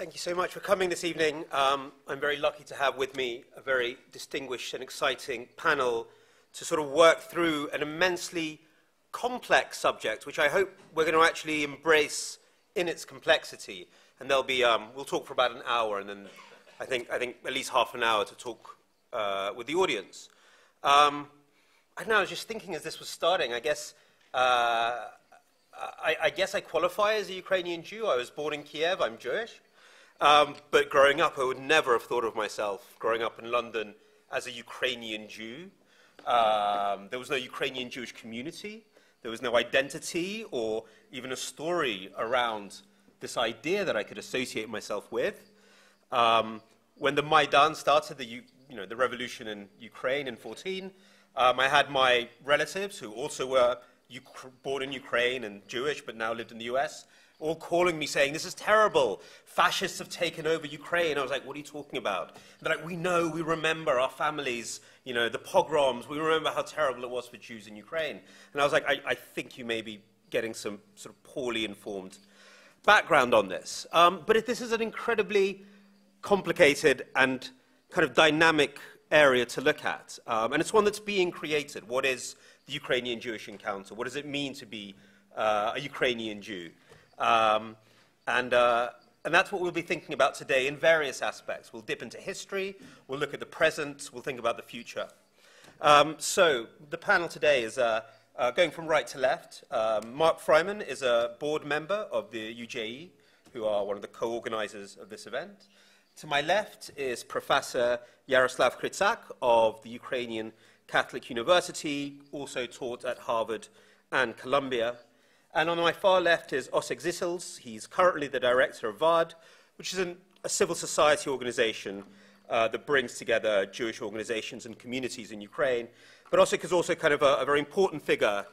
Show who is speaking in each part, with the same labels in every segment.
Speaker 1: Thank you so much for coming this evening. Um, I'm very lucky to have with me a very distinguished and exciting panel to sort of work through an immensely complex subject, which I hope we're going to actually embrace in its complexity. And there'll be, um, we'll talk for about an hour, and then I think, I think at least half an hour to talk uh, with the audience. Um, I don't know, I was just thinking as this was starting, I guess, uh, I, I, guess I qualify as a Ukrainian Jew. I was born in Kiev, I'm Jewish. Um, but growing up, I would never have thought of myself, growing up in London, as a Ukrainian Jew. Um, there was no Ukrainian Jewish community. There was no identity or even a story around this idea that I could associate myself with. Um, when the Maidan started, the, you know, the revolution in Ukraine in 14, um, I had my relatives who also were born in Ukraine and Jewish but now lived in the US, all calling me saying, This is terrible. Fascists have taken over Ukraine. I was like, What are you talking about? they're like, We know, we remember our families, you know, the pogroms. We remember how terrible it was for Jews in Ukraine. And I was like, I, I think you may be getting some sort of poorly informed background on this. Um, but this is an incredibly complicated and kind of dynamic area to look at. Um, and it's one that's being created. What is the Ukrainian Jewish encounter? What does it mean to be uh, a Ukrainian Jew? Um, and, uh, and that's what we'll be thinking about today in various aspects. We'll dip into history, we'll look at the present, we'll think about the future. Um, so, the panel today is uh, uh, going from right to left. Um, Mark Freiman is a board member of the UJE, who are one of the co organizers of this event. To my left is Professor Yaroslav Hrytsak of the Ukrainian Catholic University, also taught at Harvard and Columbia. And on my far left is Osik Zissels. He's currently the director of Vaad, which is an, a civil society organization uh, that brings together Jewish organizations and communities in Ukraine. But Osik is also kind of a, a very important figure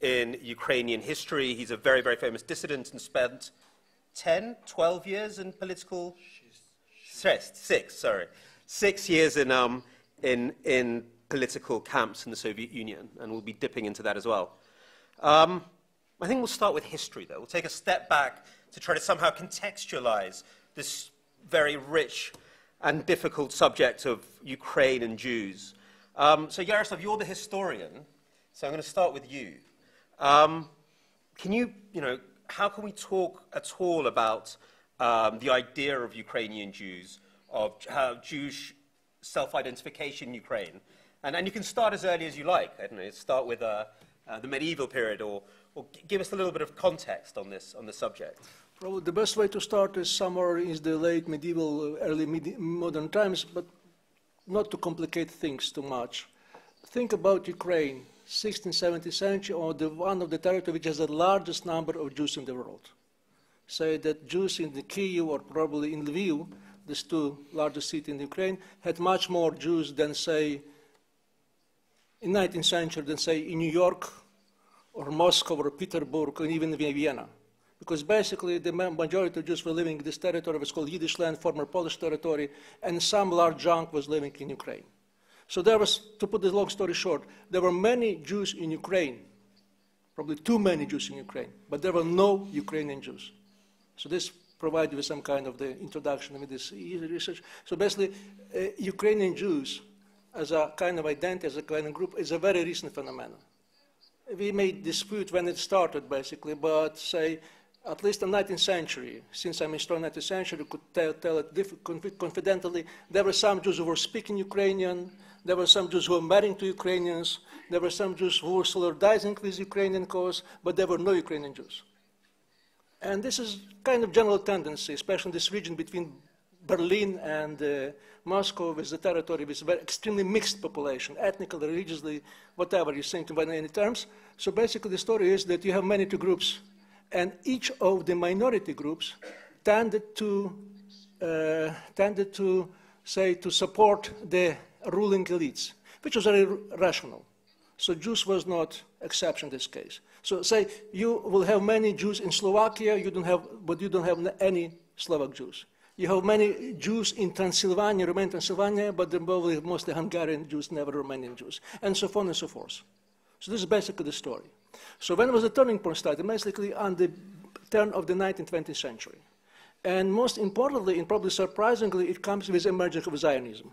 Speaker 1: in Ukrainian history. He's a very, very famous dissident and spent 10, 12 years in political... Six, six sorry. Six years in, um, in, in political camps in the Soviet Union, and we'll be dipping into that as well. Um, I think we'll start with history, though. We'll take a step back to try to somehow contextualize this very rich and difficult subject of Ukraine and Jews. Um, so, Yaroslav, you're the historian, so I'm going to start with you. Um, can you, you know, how can we talk at all about um, the idea of Ukrainian Jews, of how Jewish self identification in Ukraine? And, and you can start as early as you like. I don't know, start with uh, uh, the medieval period or, give us a little bit of context on this, on the subject.
Speaker 2: Probably the best way to start is somewhere in the late medieval, uh, early medi modern times, but not to complicate things too much. Think about Ukraine, 16th, 17th century, or the one of the territory which has the largest number of Jews in the world. Say that Jews in the Kiev or probably in Lviv, these two largest cities in Ukraine, had much more Jews than, say, in 19th century than, say, in New York or Moscow or Petersburg and even Vienna. Because basically the majority of Jews were living in this territory, it was called Yiddish land, former Polish territory, and some large chunk was living in Ukraine. So there was, to put the long story short, there were many Jews in Ukraine, probably too many Jews in Ukraine, but there were no Ukrainian Jews. So this provides you with some kind of the introduction with this research. So basically, uh, Ukrainian Jews as a kind of identity, as a kind of group, is a very recent phenomenon we may dispute when it started, basically, but say at least in the 19th century, since I'm in the 19th century, you could tell, tell it confidently, there were some Jews who were speaking Ukrainian, there were some Jews who were marrying to Ukrainians, there were some Jews who were solidarizing with Ukrainian cause, but there were no Ukrainian Jews. And this is kind of general tendency, especially in this region between Berlin and uh, Moscow is a territory with very extremely mixed population, ethnically, religiously, whatever you think about any terms. So basically the story is that you have many two groups, and each of the minority groups tended to, uh, tended to say, to support the ruling elites, which was very rational. So Jews was not exception in this case. So say you will have many Jews in Slovakia, you don't have, but you don't have any Slovak Jews. You have many Jews in Transylvania, Romanian Transylvania, but they're mostly Hungarian Jews, never Romanian Jews, and so on and so forth. So this is basically the story. So when was the turning point started? Basically on the turn of the 19th, 20th century. And most importantly, and probably surprisingly, it comes with the emergence of Zionism,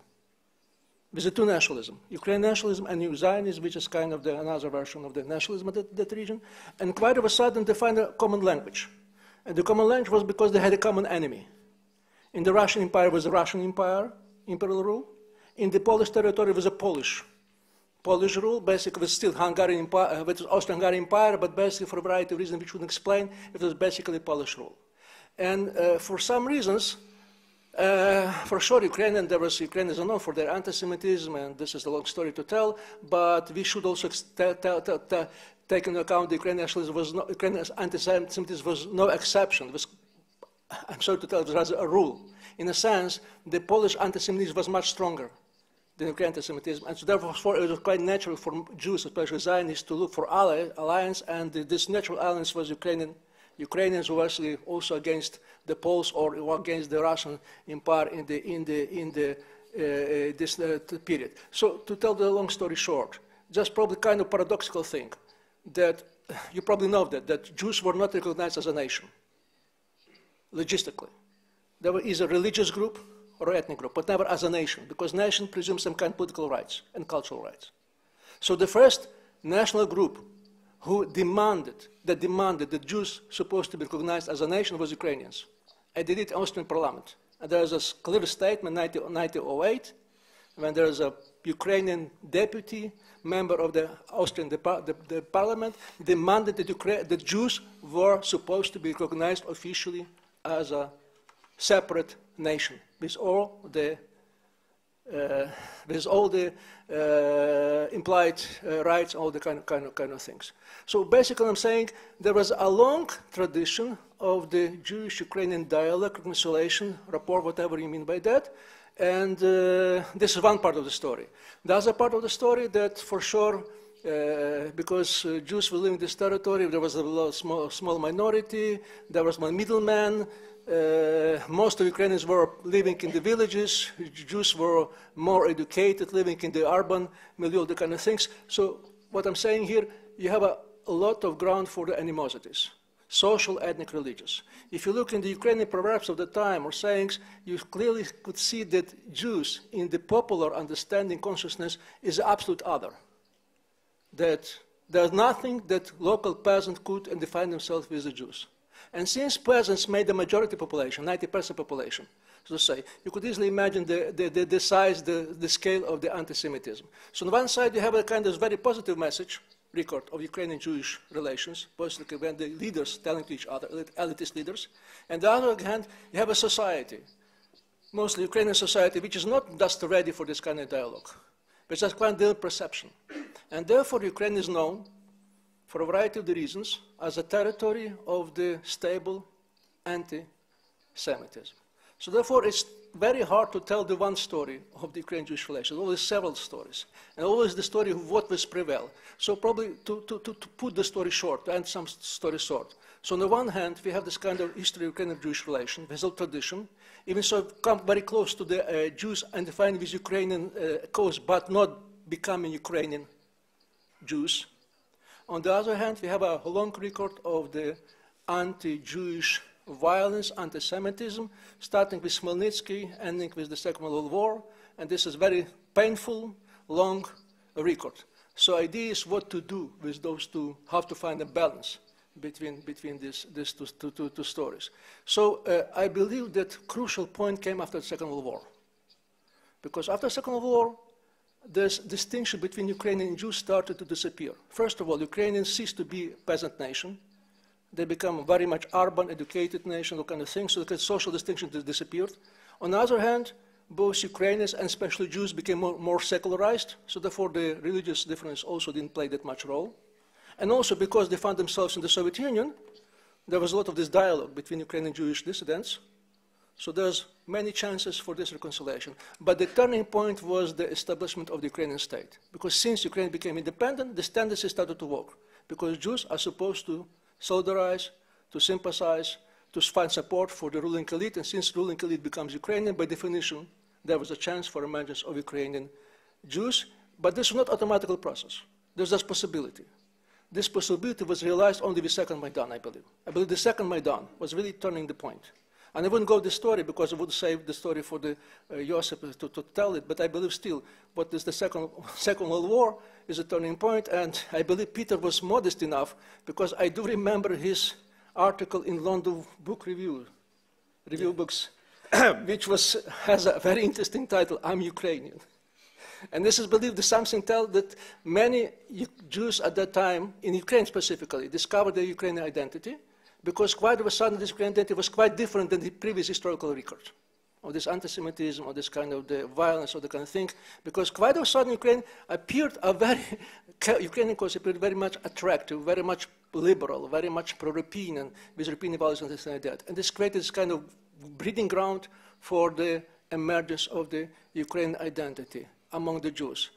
Speaker 2: with the two nationalism, Ukrainian nationalism and New Zionism, which is kind of the, another version of the nationalism of that, that region. And quite of a sudden, they find a common language. And the common language was because they had a common enemy. In the Russian Empire was the Russian Empire, imperial rule. In the Polish territory was a Polish Polish rule, basically was still Hungarian Empire, uh, it was Austro-Hungarian Empire, but basically for a variety of reasons which wouldn't explain, it was basically Polish rule. And uh, for some reasons, uh, for sure, Ukrainian, there was Ukrainians are known for their anti-Semitism, and this is a long story to tell. But we should also take into account the Ukrainian was no, Ukrainian anti-Semitism was no exception. Was, I'm sorry to tell, it was rather a rule. In a sense, the Polish anti-Semitism was much stronger than Ukrainian anti-Semitism. And so therefore it was quite natural for Jews, especially Zionists, to look for ally, alliance, and this natural alliance was Ukrainian. Ukrainians were actually also against the Poles or against the Russian Empire in the, in the, in the, uh, uh this uh, period. So to tell the long story short, just probably kind of paradoxical thing that you probably know that, that Jews were not recognized as a nation, logistically. There is a religious group, or ethnic group, but never as a nation, because nation presumes some kind of political rights and cultural rights. So the first national group who demanded, that demanded the Jews supposed to be recognized as a nation was Ukrainians. They did in Austrian parliament. And there's a clear statement, in 1908, when there's a Ukrainian deputy member of the Austrian the, the, the parliament demanded that Ukra the Jews were supposed to be recognized officially as a separate nation with all the uh, with all the uh, implied uh, rights, all the kind of, kind, of, kind of things. So basically I'm saying there was a long tradition of the Jewish-Ukrainian dialogue, reconciliation, rapport, whatever you mean by that, and uh, this is one part of the story. The other part of the story that for sure uh, because uh, Jews were living in this territory, there was a small, small minority, there was one middleman, uh, most of Ukrainians were living in the villages. Jews were more educated, living in the urban milieu, All the kind of things. So what I'm saying here, you have a, a lot of ground for the animosities, social, ethnic, religious. If you look in the Ukrainian proverbs of the time or sayings, you clearly could see that Jews, in the popular understanding consciousness, is the absolute other. That there's nothing that local peasants could and define themselves with the Jews. And since peasants made the majority population, 90% population, so to say, you could easily imagine the, the, the, the size, the, the scale of the anti-Semitism. So on one side, you have a kind of very positive message, record of Ukrainian-Jewish relations, basically when the leaders telling to each other, elitist leaders. And on the other hand, you have a society, mostly Ukrainian society, which is not just ready for this kind of dialogue, but just kind of perception. And therefore, Ukraine is known for a variety of the reasons, as a territory of the stable anti-Semitism. So therefore, it's very hard to tell the one story of the Ukrainian-Jewish relations, always several stories, and always the story of what was prevail. So probably to, to, to, to put the story short, to end some story short. So on the one hand, we have this kind of history of Ukrainian-Jewish relation, a tradition, even so come very close to the uh, Jews and define with Ukrainian uh, cause, but not becoming Ukrainian Jews. On the other hand, we have a long record of the anti-Jewish violence, anti-Semitism, starting with Khmelnytsky, ending with the Second World War, and this is very painful, long record. So idea is what to do with those two, how to find a balance between, between these, these two, two, two, two stories. So uh, I believe that crucial point came after the Second World War. Because after the Second World War, this distinction between Ukrainian and Jews started to disappear. First of all, Ukrainians ceased to be a peasant nation. They become very much urban, educated nation, all kind of things, so the social distinction disappeared. On the other hand, both Ukrainians and especially Jews became more, more secularized, so therefore the religious difference also didn't play that much role. And also because they found themselves in the Soviet Union, there was a lot of this dialogue between Ukrainian Jewish dissidents, so there's many chances for this reconciliation. But the turning point was the establishment of the Ukrainian state. Because since Ukraine became independent, this tendency started to work. Because Jews are supposed to solidarize, to sympathize, to find support for the ruling elite. And since ruling elite becomes Ukrainian, by definition, there was a chance for emergence of Ukrainian Jews. But this was not automatic process. There's this possibility. This possibility was realized only with second Maidan, I believe. I believe the second Maidan was really turning the point. And I wouldn't go the story because I would save the story for the uh, Joseph to, to tell it, but I believe still what is the second, second World War is a turning point, and I believe Peter was modest enough because I do remember his article in London Book Review, Review yeah. Books, which was, has a very interesting title, I'm Ukrainian. And this is believed, the something tell that many Jews at that time, in Ukraine specifically, discovered their Ukrainian identity because quite of a sudden this identity was quite different than the previous historical record of this anti-Semitism or this kind of the violence or the kind of thing, because quite of a sudden Ukraine appeared a very, Ukrainian cause appeared very much attractive, very much liberal, very much pro-European, with European values and things like that. And this created this kind of breeding ground for the emergence of the Ukrainian identity among the Jews.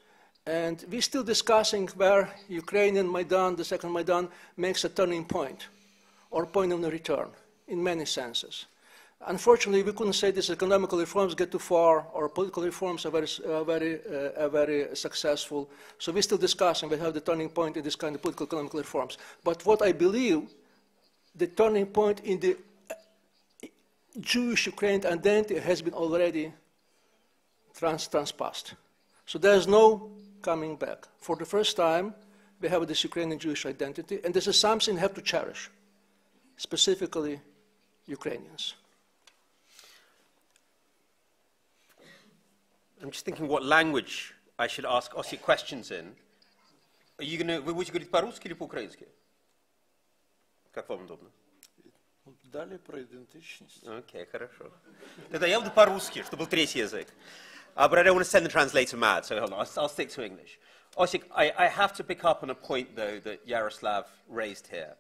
Speaker 2: And we're still discussing where Ukrainian Maidan, the second Maidan, makes a turning point or point of no return in many senses. Unfortunately, we couldn't say these economical reforms get too far or political reforms are very, uh, very, uh, very successful. So we're still discussing, we have the turning point in this kind of political economical reforms. But what I believe, the turning point in the Jewish Ukrainian identity has been already trans transpassed. So there's no coming back. For the first time, we have this Ukrainian Jewish identity, and this is something we have to cherish, specifically Ukrainians.
Speaker 1: I'm just thinking what language I should ask Ossie questions in. Are you gonna, вы будете говорить по-русски или по-украински? Как вам удобно?
Speaker 3: Далее про идентичность.
Speaker 1: Окей, okay, хорошо. Тогда я буду по-русски, чтобы был третий язык. Uh, but I don't want to send the translator mad, so hold on, I'll, I'll stick to English. Osik, I, I have to pick up on a point, though, that Yaroslav raised here.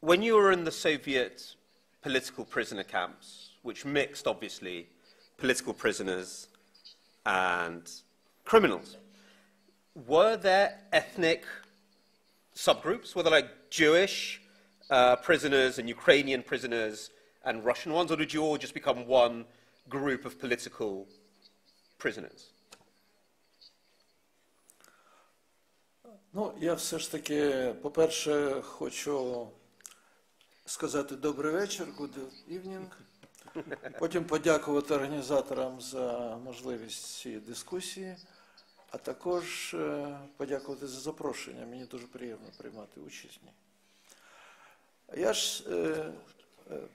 Speaker 1: When you were in the Soviet political prisoner camps, which mixed, obviously, political prisoners and criminals, were there ethnic subgroups? Were there like Jewish uh, prisoners and Ukrainian prisoners and Russian ones, or did you all just become one group of political prisoners?
Speaker 3: Ну, я все ж таки, по-перше, хочу сказати добрий вечір, good evening. Потім подякувати організаторам за можливість цієї дискусії, а також подякувати за запрошення. Мені дуже приємно приймати участь. Я ж,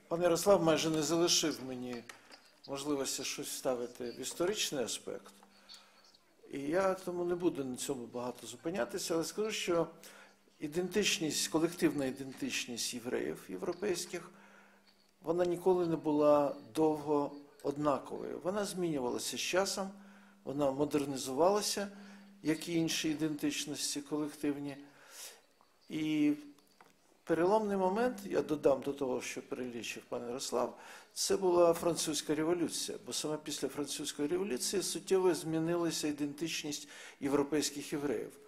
Speaker 3: пан Ярослав майже не залишив мені можливості щось вставити в історичний аспект. І я тому не буду на цьому багато зупинятися, але скажу, що ідентичність, колективна ідентичність євреїв європейських, вона ніколи не була довго однаковою. Вона змінювалася з часом, вона модернізувалася, як і інші ідентичності колективні. І переломний момент, я додам до того, що перелічив пан Ярослав, це була французька революція, бо саме після французької революції суттєво змінилася ідентичність європейських євреїв.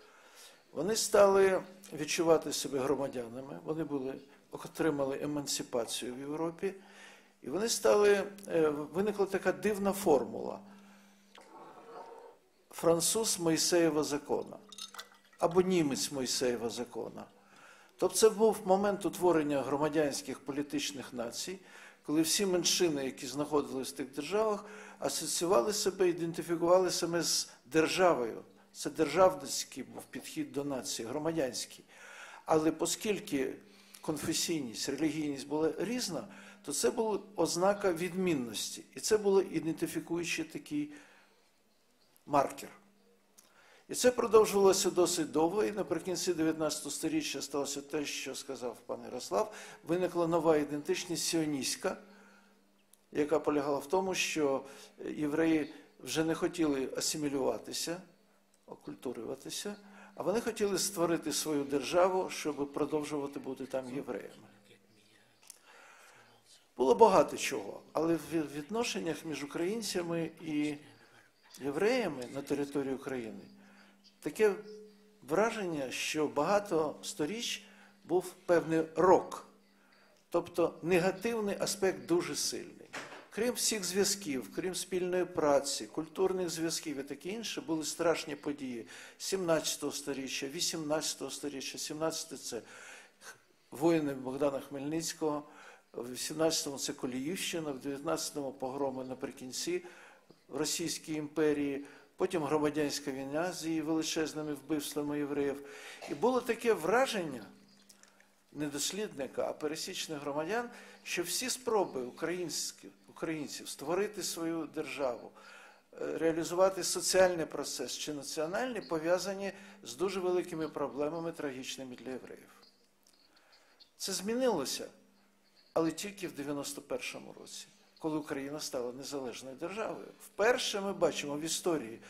Speaker 3: Вони стали відчувати себе громадянами, вони були, отримали емансипацію в Європі, і вони стали, виникла така дивна формула. Француз Мойсеєва закона або німець Мойсеєва закона. Тобто це був момент утворення громадянських політичних націй, коли всі меншини, які знаходились в тих державах, асоціювали себе, ідентифікували себе з державою. Це державницький був підхід до нації, громадянський. Але оскільки конфесійність, релігійність була різна, то це була ознака відмінності. І це було ідентифікуючий такий маркер. І це продовжувалося досить довго, і наприкінці 19 століття сталося те, що сказав пан Ярослав. Виникла нова ідентичність сіоністська, яка полягала в тому, що євреї вже не хотіли асимілюватися, окультурюватися, а вони хотіли створити свою державу, щоб продовжувати бути там євреями. Було багато чого, але в відношеннях між українцями і євреями на території України таке враження, що багато сторіч був певний рок, тобто негативний аспект дуже сильний. Крім всіх зв'язків, крім спільної праці, культурних зв'язків і таке інше, були страшні події 17 століття, 18 століття, 17 це воїни Богдана Хмельницького, в 18-му це Коліївщина, в 19-му погроми наприкінці в Російській імперії, потім громадянська війна з її величезними вбивствами євреїв. І було таке враження не дослідника, а пересічних громадян, що всі спроби українських, українців створити свою державу, е, реалізувати соціальний процес чи національний пов'язані з дуже великими проблемами трагічними для євреїв. Це змінилося, але тільки в 91-му році, коли Україна стала незалежною державою. Вперше ми бачимо в історії,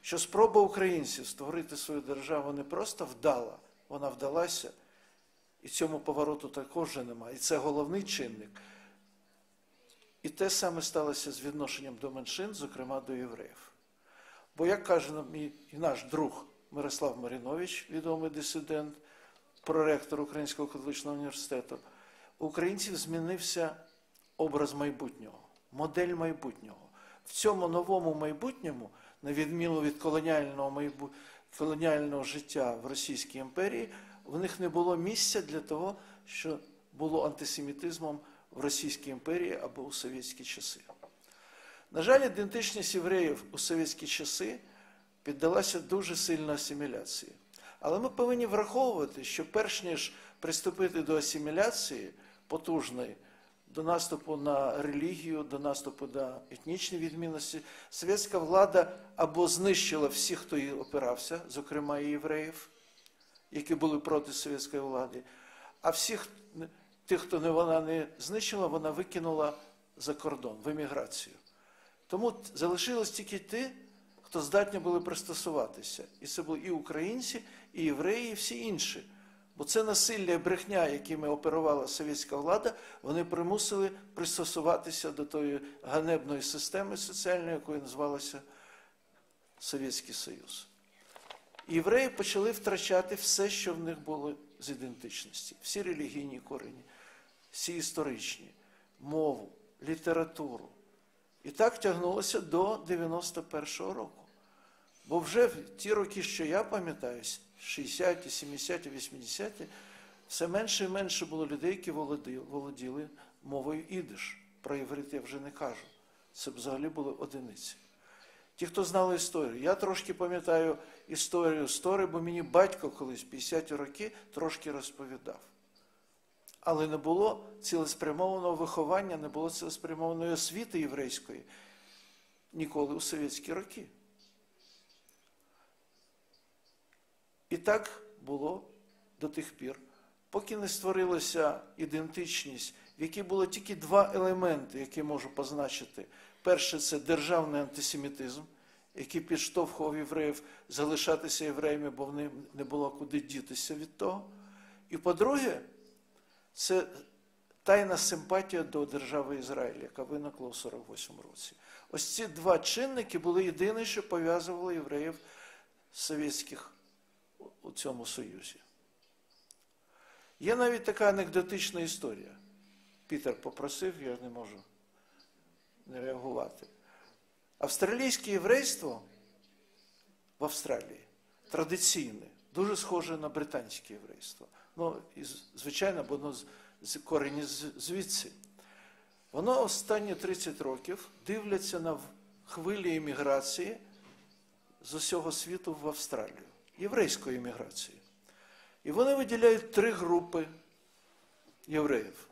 Speaker 3: що спроба українців створити свою державу не просто вдала, вона вдалася, і цьому повороту також немає. І це головний чинник. І те саме сталося з відношенням до меншин, зокрема до євреїв. Бо, як каже нам і наш друг Мирослав Марінович, відомий дисидент, проректор Українського католичного університету, у українців змінився образ майбутнього, модель майбутнього. В цьому новому майбутньому, на відміну від колоніального, майбу... колоніального життя в Російській імперії, в них не було місця для того, що було антисемітизмом в Російській імперії або у совєтські часи. На жаль, ідентичність євреїв у совєтські часи піддалася дуже сильно асиміляції. Але ми повинні враховувати, що перш ніж приступити до асиміляції потужної, до наступу на релігію, до наступу на етнічні відмінності, совєтська влада або знищила всіх, хто їй опирався, зокрема і євреїв, які були проти совєтської влади, а всіх тих, хто не вона не знищила, вона викинула за кордон в еміграцію. Тому залишилось тільки ті, хто здатні були пристосуватися. І це були і українці, і євреї, і всі інші. Бо це насилля і брехня, якими оперувала совєтська влада, вони примусили пристосуватися до тої ганебної системи соціальної, якою називалася Совєтський Союз. Євреї почали втрачати все, що в них було з ідентичності, всі релігійні корені, всі історичні, мову, літературу. І так тягнулося до 91-го року. Бо вже в ті роки, що я пам'ятаю, 60-ті, 70-ті, 80-ті, все менше і менше було людей, які володіли мовою ідиш. Про єврит я вже не кажу. Це взагалі були одиниці. Ті, хто знали історію. Я трошки пам'ятаю історію стори, бо мені батько колись 50-ті роки трошки розповідав. Але не було цілеспрямованого виховання, не було цілеспрямованої освіти єврейської ніколи у совєтські роки. І так було до тих пір, поки не створилася ідентичність, в якій було тільки два елементи, які можу позначити. Перше це державний антисемітизм, який підштовхував євреїв залишатися євреями, бо в них не було куди дітися від того. І по-друге, це тайна симпатія до держави Ізраїль, яка виникла у 48 році. Ось ці два чинники були єдине, що пов'язувало євреїв совєтських у цьому союзі. Є навіть така анекдотична історія. Пітер попросив, я не можу не реагувати. Австралійське єврейство в Австралії традиційне, дуже схоже на британське єврейство. Ну, і, звичайно, бо воно з корені звідси. Воно останні 30 років дивляться на хвилі еміграції з усього світу в Австралію, єврейської еміграції. І вони виділяють три групи євреїв.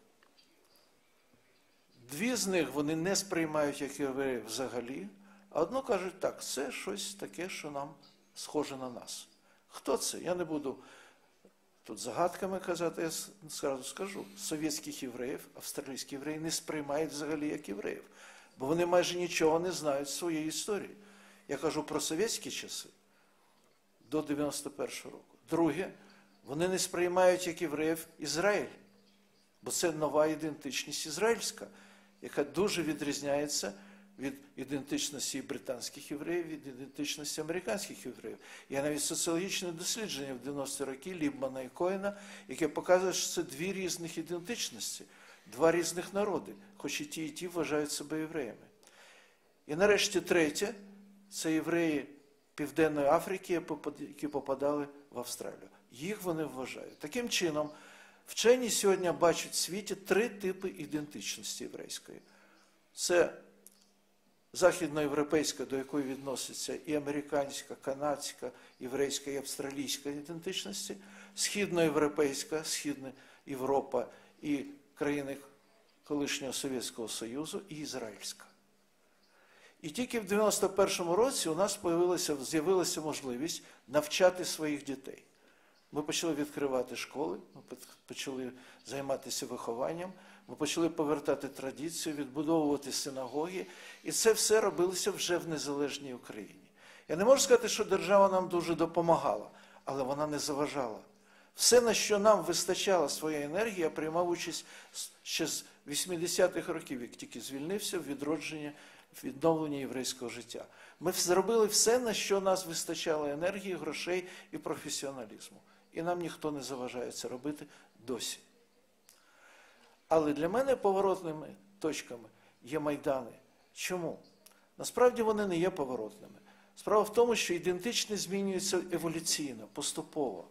Speaker 3: Дві з них вони не сприймають як євреїв взагалі, а одну кажуть, так, це щось таке, що нам схоже на нас. Хто це? Я не буду тут загадками казати, я зразу скажу. Совєтських євреїв, австралійські євреї не сприймають взагалі як євреїв, бо вони майже нічого не знають своєї історії. Я кажу про совєтські часи до 91-го року. Друге, вони не сприймають як євреїв Ізраїль, бо це нова ідентичність ізраїльська яка дуже відрізняється від ідентичності британських євреїв, від ідентичності американських євреїв. Є навіть соціологічне дослідження в 90-ті роки Лібмана і Коїна, яке показує, що це дві різних ідентичності, два різних народи, хоч і ті, і ті вважають себе євреями. І нарешті третє це євреї Південної Африки, які попадали в Австралію. Їх вони вважають. Таким чином, Вчені сьогодні бачать в світі три типи ідентичності єврейської. Це західноєвропейська, до якої відноситься і американська, канадська, єврейська і австралійська ідентичності, східноєвропейська, Східна Європа і країни колишнього Совєтського Союзу, і ізраїльська. І тільки в 91-му році у нас з'явилася можливість навчати своїх дітей. Ми почали відкривати школи, ми почали займатися вихованням, ми почали повертати традицію, відбудовувати синагоги, і це все робилося вже в незалежній Україні. Я не можу сказати, що держава нам дуже допомагала, але вона не заважала. Все, на що нам вистачала своя енергія, я приймав участь ще з 80-х років, як тільки звільнився в відродженні, в відновленні єврейського життя. Ми зробили все, на що нас вистачало енергії, грошей і професіоналізму. І нам ніхто не заважає це робити досі. Але для мене поворотними точками є майдани. Чому? Насправді вони не є поворотними. Справа в тому, що ідентичність змінюється еволюційно, поступово.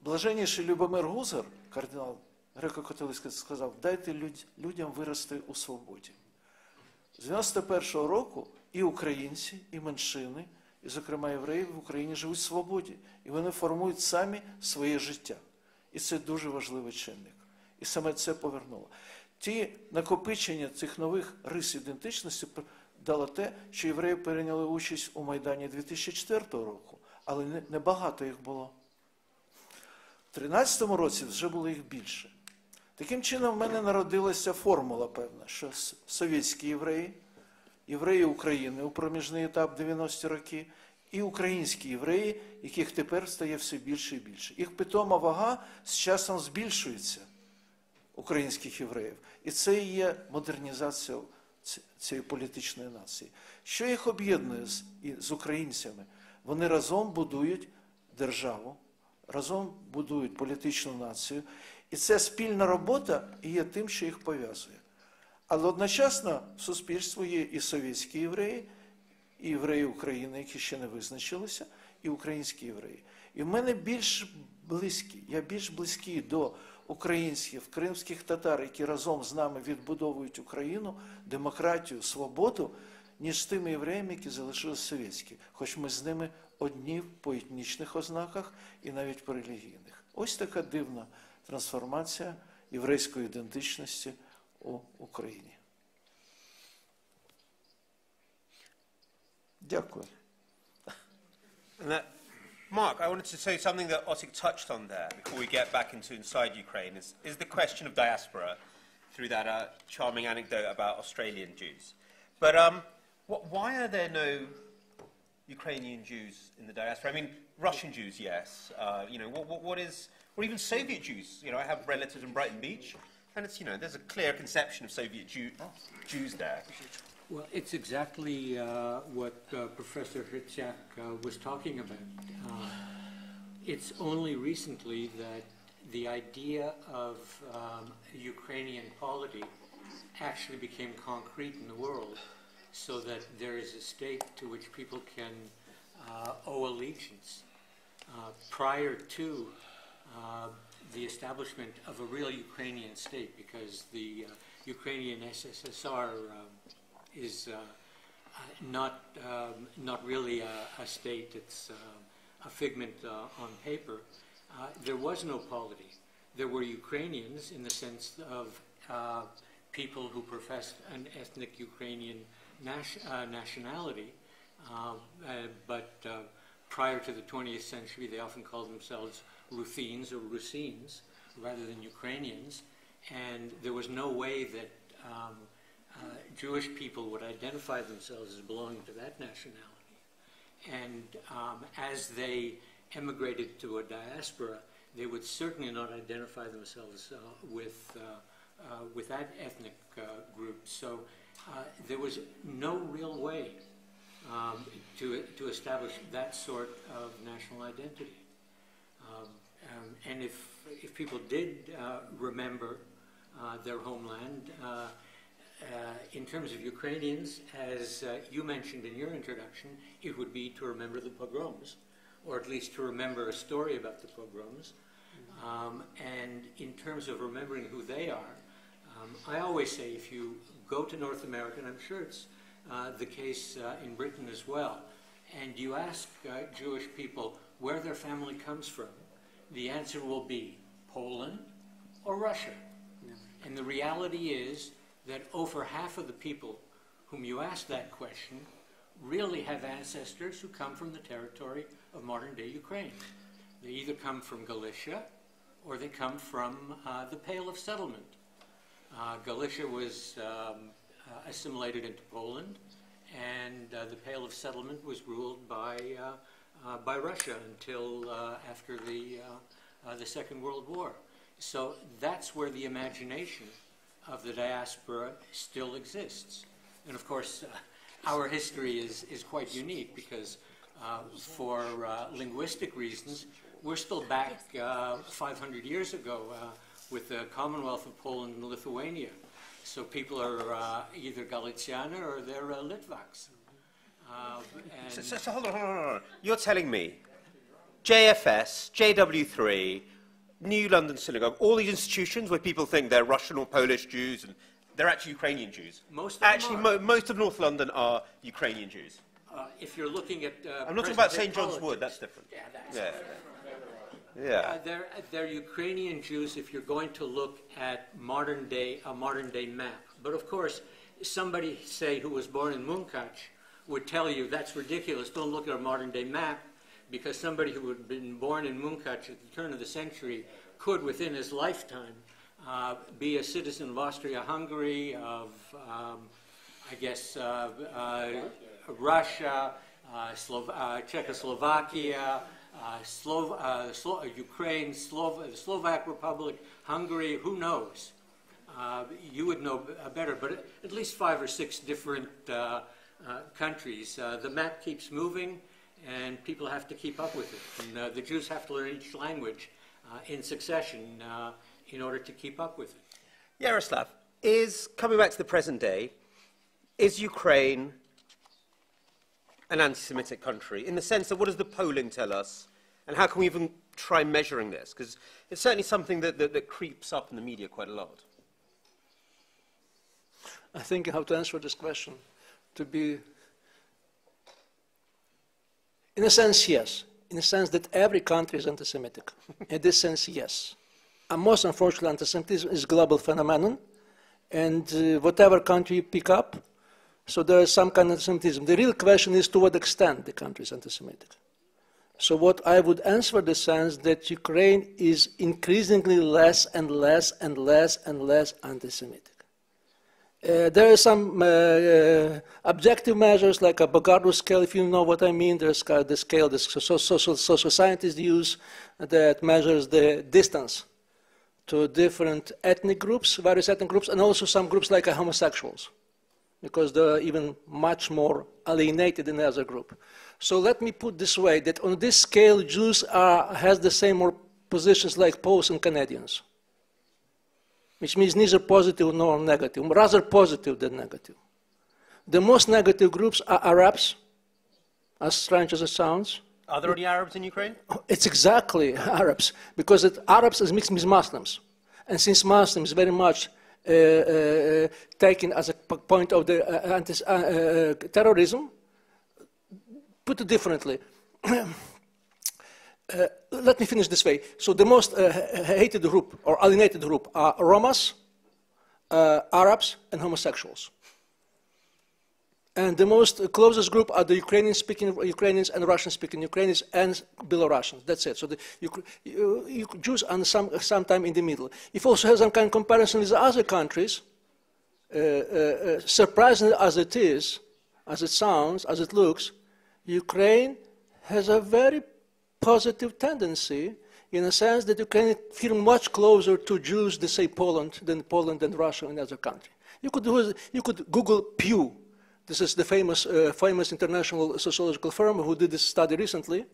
Speaker 3: Блаженніший Любомир Гузар, кардинал греко-католицький, сказав, дайте людям вирости у свободі. З 91-го року і українці, і меншини, і, зокрема, євреї в Україні живуть в свободі, і вони формують самі своє життя. І це дуже важливий чинник. І саме це повернуло. Ті накопичення цих нових рис ідентичності дало те, що євреї перейняли участь у Майдані 2004 року, але небагато їх було. У 2013 році вже було їх більше. Таким чином, в мене народилася формула певна, що совєтські євреї, євреї України у проміжний етап 90-ті роки і українські євреї, яких тепер стає все більше і більше. Їх питома вага з часом збільшується українських євреїв. І це і є модернізація цієї політичної нації. Що їх об'єднує з, з українцями? Вони разом будують державу, разом будують політичну націю. І ця спільна робота є тим, що їх пов'язує. Але одночасно в суспільстві є і совєтські євреї, і євреї України, які ще не визначилися, і українські євреї. І в мене більш близькі, я більш близький до українських, кримських татар, які разом з нами відбудовують Україну, демократію, свободу, ніж з тими євреями, які залишилися совєтські. Хоч ми з ними одні по етнічних ознаках і навіть по релігійних. Ось така дивна трансформація єврейської ідентичності у Україні. Дякую.
Speaker 1: That, Mark, I wanted to say something that Otik touched on there before we get back into inside Ukraine is, is the question of diaspora through that uh, charming anecdote about Australian Jews. But um, what, why are there no Ukrainian Jews in the diaspora? I mean, Russian Jews, yes. Uh, you know, what, what is, or even Soviet Jews? You know, I have relatives in Brighton Beach, and it's, you know, there's a clear conception of Soviet Jew, Jews there.
Speaker 4: Well, it's exactly uh, what uh, Professor Hrytsak uh, was talking about. Uh, it's only recently that the idea of um, Ukrainian polity actually became concrete in the world so that there is a state to which people can uh, owe allegiance. Uh, prior to the establishment of a real Ukrainian state, because the Ukrainian SSSR um, is uh, uh, not, um, not really a, a state, it's uh, a figment on paper. there was no polity. There were Ukrainians in the sense of people who professed an ethnic Ukrainian nationality, but prior to the 20th century, they often called themselves Ruthenes or Rusyns rather than Ukrainians. And there was no way that um, Jewish people would identify themselves as belonging to that nationality. And um, as they emigrated to a diaspora, they would certainly not identify themselves uh, with, uh, uh with that ethnic uh, group. So uh, there was no real way um, to, to establish that sort of national identity. Um, um, and if, if people did remember their homeland, uh, in terms of Ukrainians, as uh, you mentioned in your introduction, it would be to remember the pogroms, or at least to remember a story about the pogroms. Um, and in terms of remembering who they are, um, I always say if you go to North America, and I'm sure it's uh, the case uh, in Britain as well, and you ask uh, Jewish people where their family comes from, the answer will be Poland or Russia. And the reality is that over half of the people whom you ask that question really have ancestors who come from the territory of modern day Ukraine. They either come from Galicia or they come from uh, the Pale of Settlement. Uh, Galicia was um, uh, assimilated into Poland, and uh, the Pale of Settlement was ruled by, uh, uh, by Russia until after the, the Second World War. So that's where the imagination of the diaspora still exists. And of course, uh, our history is, is quite unique because uh, for uh, linguistic reasons, we're still back uh, 500 years ago uh, with the Commonwealth of Poland and Lithuania. So people are uh, either Galitzianer or they're Litvaks.
Speaker 1: So, so, so hold on, hold on, hold on. You're telling me JFS, JW3, New London Synagogue, all these institutions where people think they're Russian or Polish Jews, and they're actually Ukrainian Jews.
Speaker 4: Most of
Speaker 1: actually,
Speaker 4: mo
Speaker 1: most of North London are Ukrainian Jews.
Speaker 4: Uh, if you're looking at, uh,
Speaker 1: I'm not talking about St. John's Wood. That's different.
Speaker 4: Yeah, that's
Speaker 1: yeah.
Speaker 4: Yeah, uh, they're, they're Ukrainian Jews if you're going to look at modern day, a modern day map. But of course, somebody, say, who was born in Munkács would tell you that's ridiculous. Don't look at a modern day map because somebody who had been born in Munkács at the turn of the century could, within his lifetime, uh, be a citizen of Austria-Hungary, of, um, I guess, uh, uh, Russia, uh, uh, Czechoslovakia, uh, Slo Ukraine, the Slovak Republic, Hungary, who knows? you would know better, but at least five or six different countries. the map keeps moving and people have to keep up with it. And uh, the Jews have to learn each language uh, in succession uh, in order to keep up with it.
Speaker 1: Yaroslav, is, coming back to the present day, is Ukraine an anti-Semitic country in the sense that what does the polling tell us and how can we even try measuring this? Because it's certainly something that, that, that creeps up in the media quite a lot.
Speaker 2: I think how to answer this question to be in a sense, yes. In a sense that every country is anti-Semitic. in this sense, yes. And most unfortunately, anti-Semitism is a global phenomenon. And uh, whatever country you pick up, so there is some kind of anti-Semitism. The real question is to what extent the country is anti-Semitic. So what I would answer the sense that Ukraine is increasingly less and less and less and less anti-Semitic. Uh, there are some uh, uh, objective measures like a Bogardus scale, if you know what I mean. There's the scale that social, social, social scientists use that measures the distance to different ethnic groups, various ethnic groups, and also some groups like homosexuals, because they're even much more alienated than the other group. So let me put this way, that on this scale, Jews are, has the same positions like Poles and Canadians which means neither positive nor negative, rather positive than negative. The most negative groups are Arabs, as strange as it sounds.
Speaker 1: Are there any Arabs in Ukraine?
Speaker 2: It's exactly Arabs, because it, Arabs is mixed with Muslims. And since Muslims very much uh, uh, taken as a point of the uh, anti-terrorism, uh, uh, put it differently, Uh, let me finish this way. So the most uh, hated group or alienated group are Romas, uh, Arabs, and homosexuals. And the most closest group are the Ukrainian-speaking Ukrainians and Russian-speaking Ukrainians and Belarusians. That's it. So the you, you, Jews are some sometime in the middle. If also have some kind of comparison with other countries, uh, uh, uh, surprising as it is, as it sounds, as it looks, Ukraine has a very positive tendency in a sense that you can feel much closer to Jews than, say, Poland, than Poland and Russia and other countries. You could, you could Google Pew. This is the famous, uh, famous international sociological firm who did this study recently,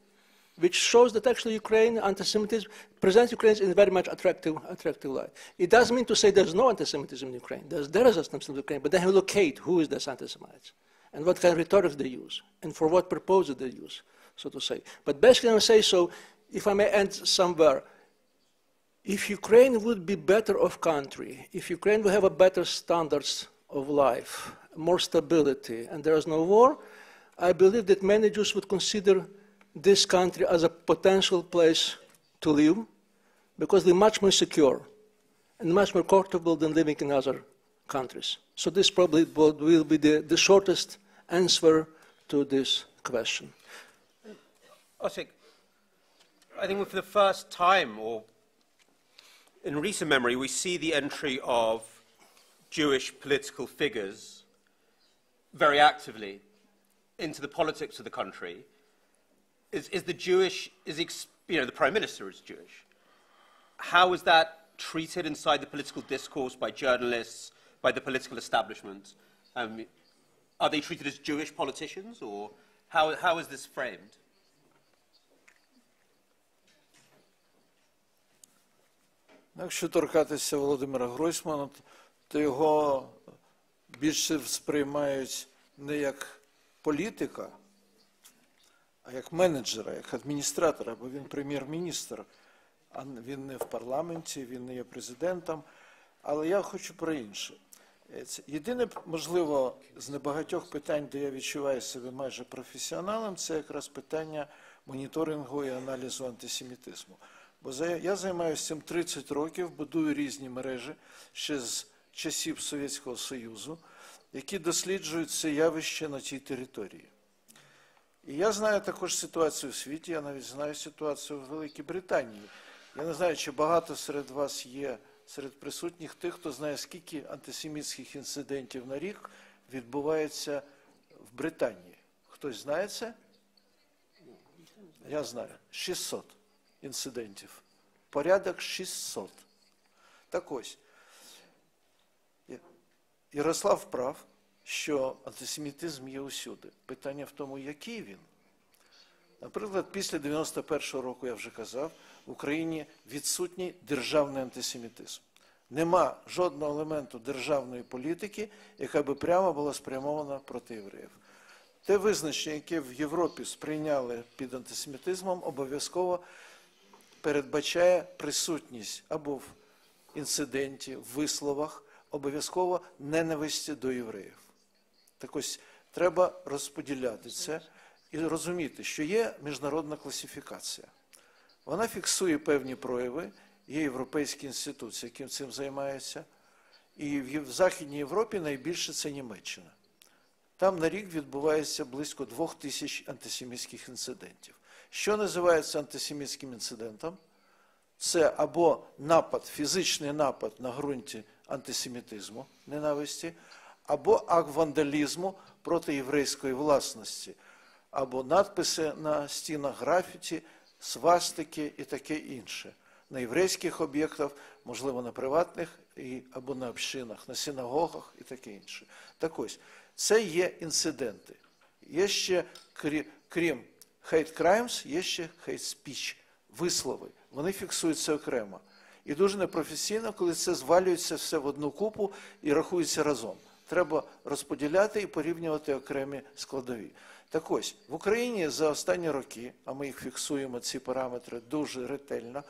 Speaker 2: which shows that actually Ukraine anti-Semitism presents Ukraine in a very much attractive, attractive light. It doesn't mean to say there's no anti-Semitism in Ukraine. There's, there is anti-Semitism in Ukraine, but then locate who is this anti-Semites and what kind of rhetoric they use and for what purposes they use. So to say. But basically, I'm saying so, if I may end somewhere, if Ukraine would be better off country, if Ukraine would have a better standards of life, more stability, and there is no war, I believe that many Jews would consider this country as a potential place to live because they're much more secure and much more comfortable than living in other countries. So this probably will be the, the shortest answer to this question.
Speaker 1: Osik, I think for the first time, or in recent memory, we see the entry of Jewish political figures very actively into the politics of the country. Is, is the Jewish, is you know, the Prime Minister is Jewish. How is that treated inside the political discourse by journalists, by the political establishment? Um, are they treated as Jewish politicians, or how, how is this framed?
Speaker 3: Якщо торкатися Володимира Гройсмана, то його більше сприймають не як політика, а як менеджера, як адміністратора, бо він прем'єр-міністр, а він не в парламенті, він не є президентом. Але я хочу про інше. Єдине, можливо, з небагатьох питань, де я відчуваю себе майже професіоналом, це якраз питання моніторингу і аналізу антисемітизму. Бо я займаюся цим 30 років, будую різні мережі ще з часів Совєтського Союзу, які досліджують це явище на тій території. І я знаю також ситуацію в світі, я навіть знаю ситуацію в Великій Британії. Я не знаю, чи багато серед вас є, серед присутніх тих, хто знає, скільки антисемітських інцидентів на рік відбувається в Британії. Хтось знає це? Я знаю. 600 інцидентів. Порядок 600. Так ось. Ярослав прав, що антисемітизм є усюди. Питання в тому, який він. Наприклад, після 91-го року, я вже казав, в Україні відсутній державний антисемітизм. Нема жодного елементу державної політики, яка би прямо була спрямована проти євреїв. Те визначення, яке в Європі сприйняли під антисемітизмом, обов'язково передбачає присутність або в інциденті, в висловах, обов'язково ненависті до євреїв. Так ось треба розподіляти це і розуміти, що є міжнародна класифікація. Вона фіксує певні прояви, є європейські інституції, які цим займаються. І в Західній Європі найбільше це Німеччина. Там на рік відбувається близько двох тисяч антисемітських інцидентів. Що називається антисемітським інцидентом? Це або напад, фізичний напад на ґрунті антисемітизму, ненависті, або акт вандалізму проти єврейської власності, або надписи на стінах графіті, свастики і таке інше. На єврейських об'єктах, можливо, на приватних або на общинах, на синагогах і таке інше. Так ось, це є інциденти. Є ще, крім hate crimes, є ще hate speech, вислови. Вони фіксуються окремо. І дуже непрофесійно, коли це звалюється все в одну купу і рахується разом. Треба розподіляти і порівнювати окремі складові. Так ось, в Україні за останні роки, а ми їх фіксуємо, ці параметри дуже ретельно.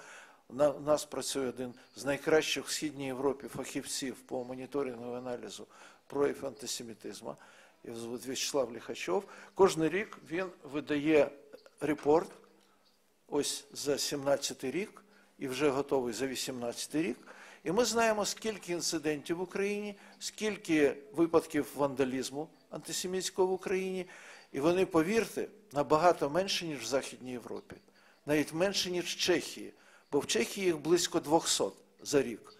Speaker 3: На- нас працює один з найкращих в Східній Європі фахівців по моніторингу і аналізу прояв антисемітизму. В'ячеслав Ліхачов. Кожен рік він видає репорт, ось за 17 рік, і вже готовий за 18 рік. І ми знаємо, скільки інцидентів в Україні, скільки випадків вандалізму антисемітського в Україні. І вони, повірте, набагато менше, ніж в Західній Європі, навіть менше, ніж в Чехії, бо в Чехії їх близько 200 за рік.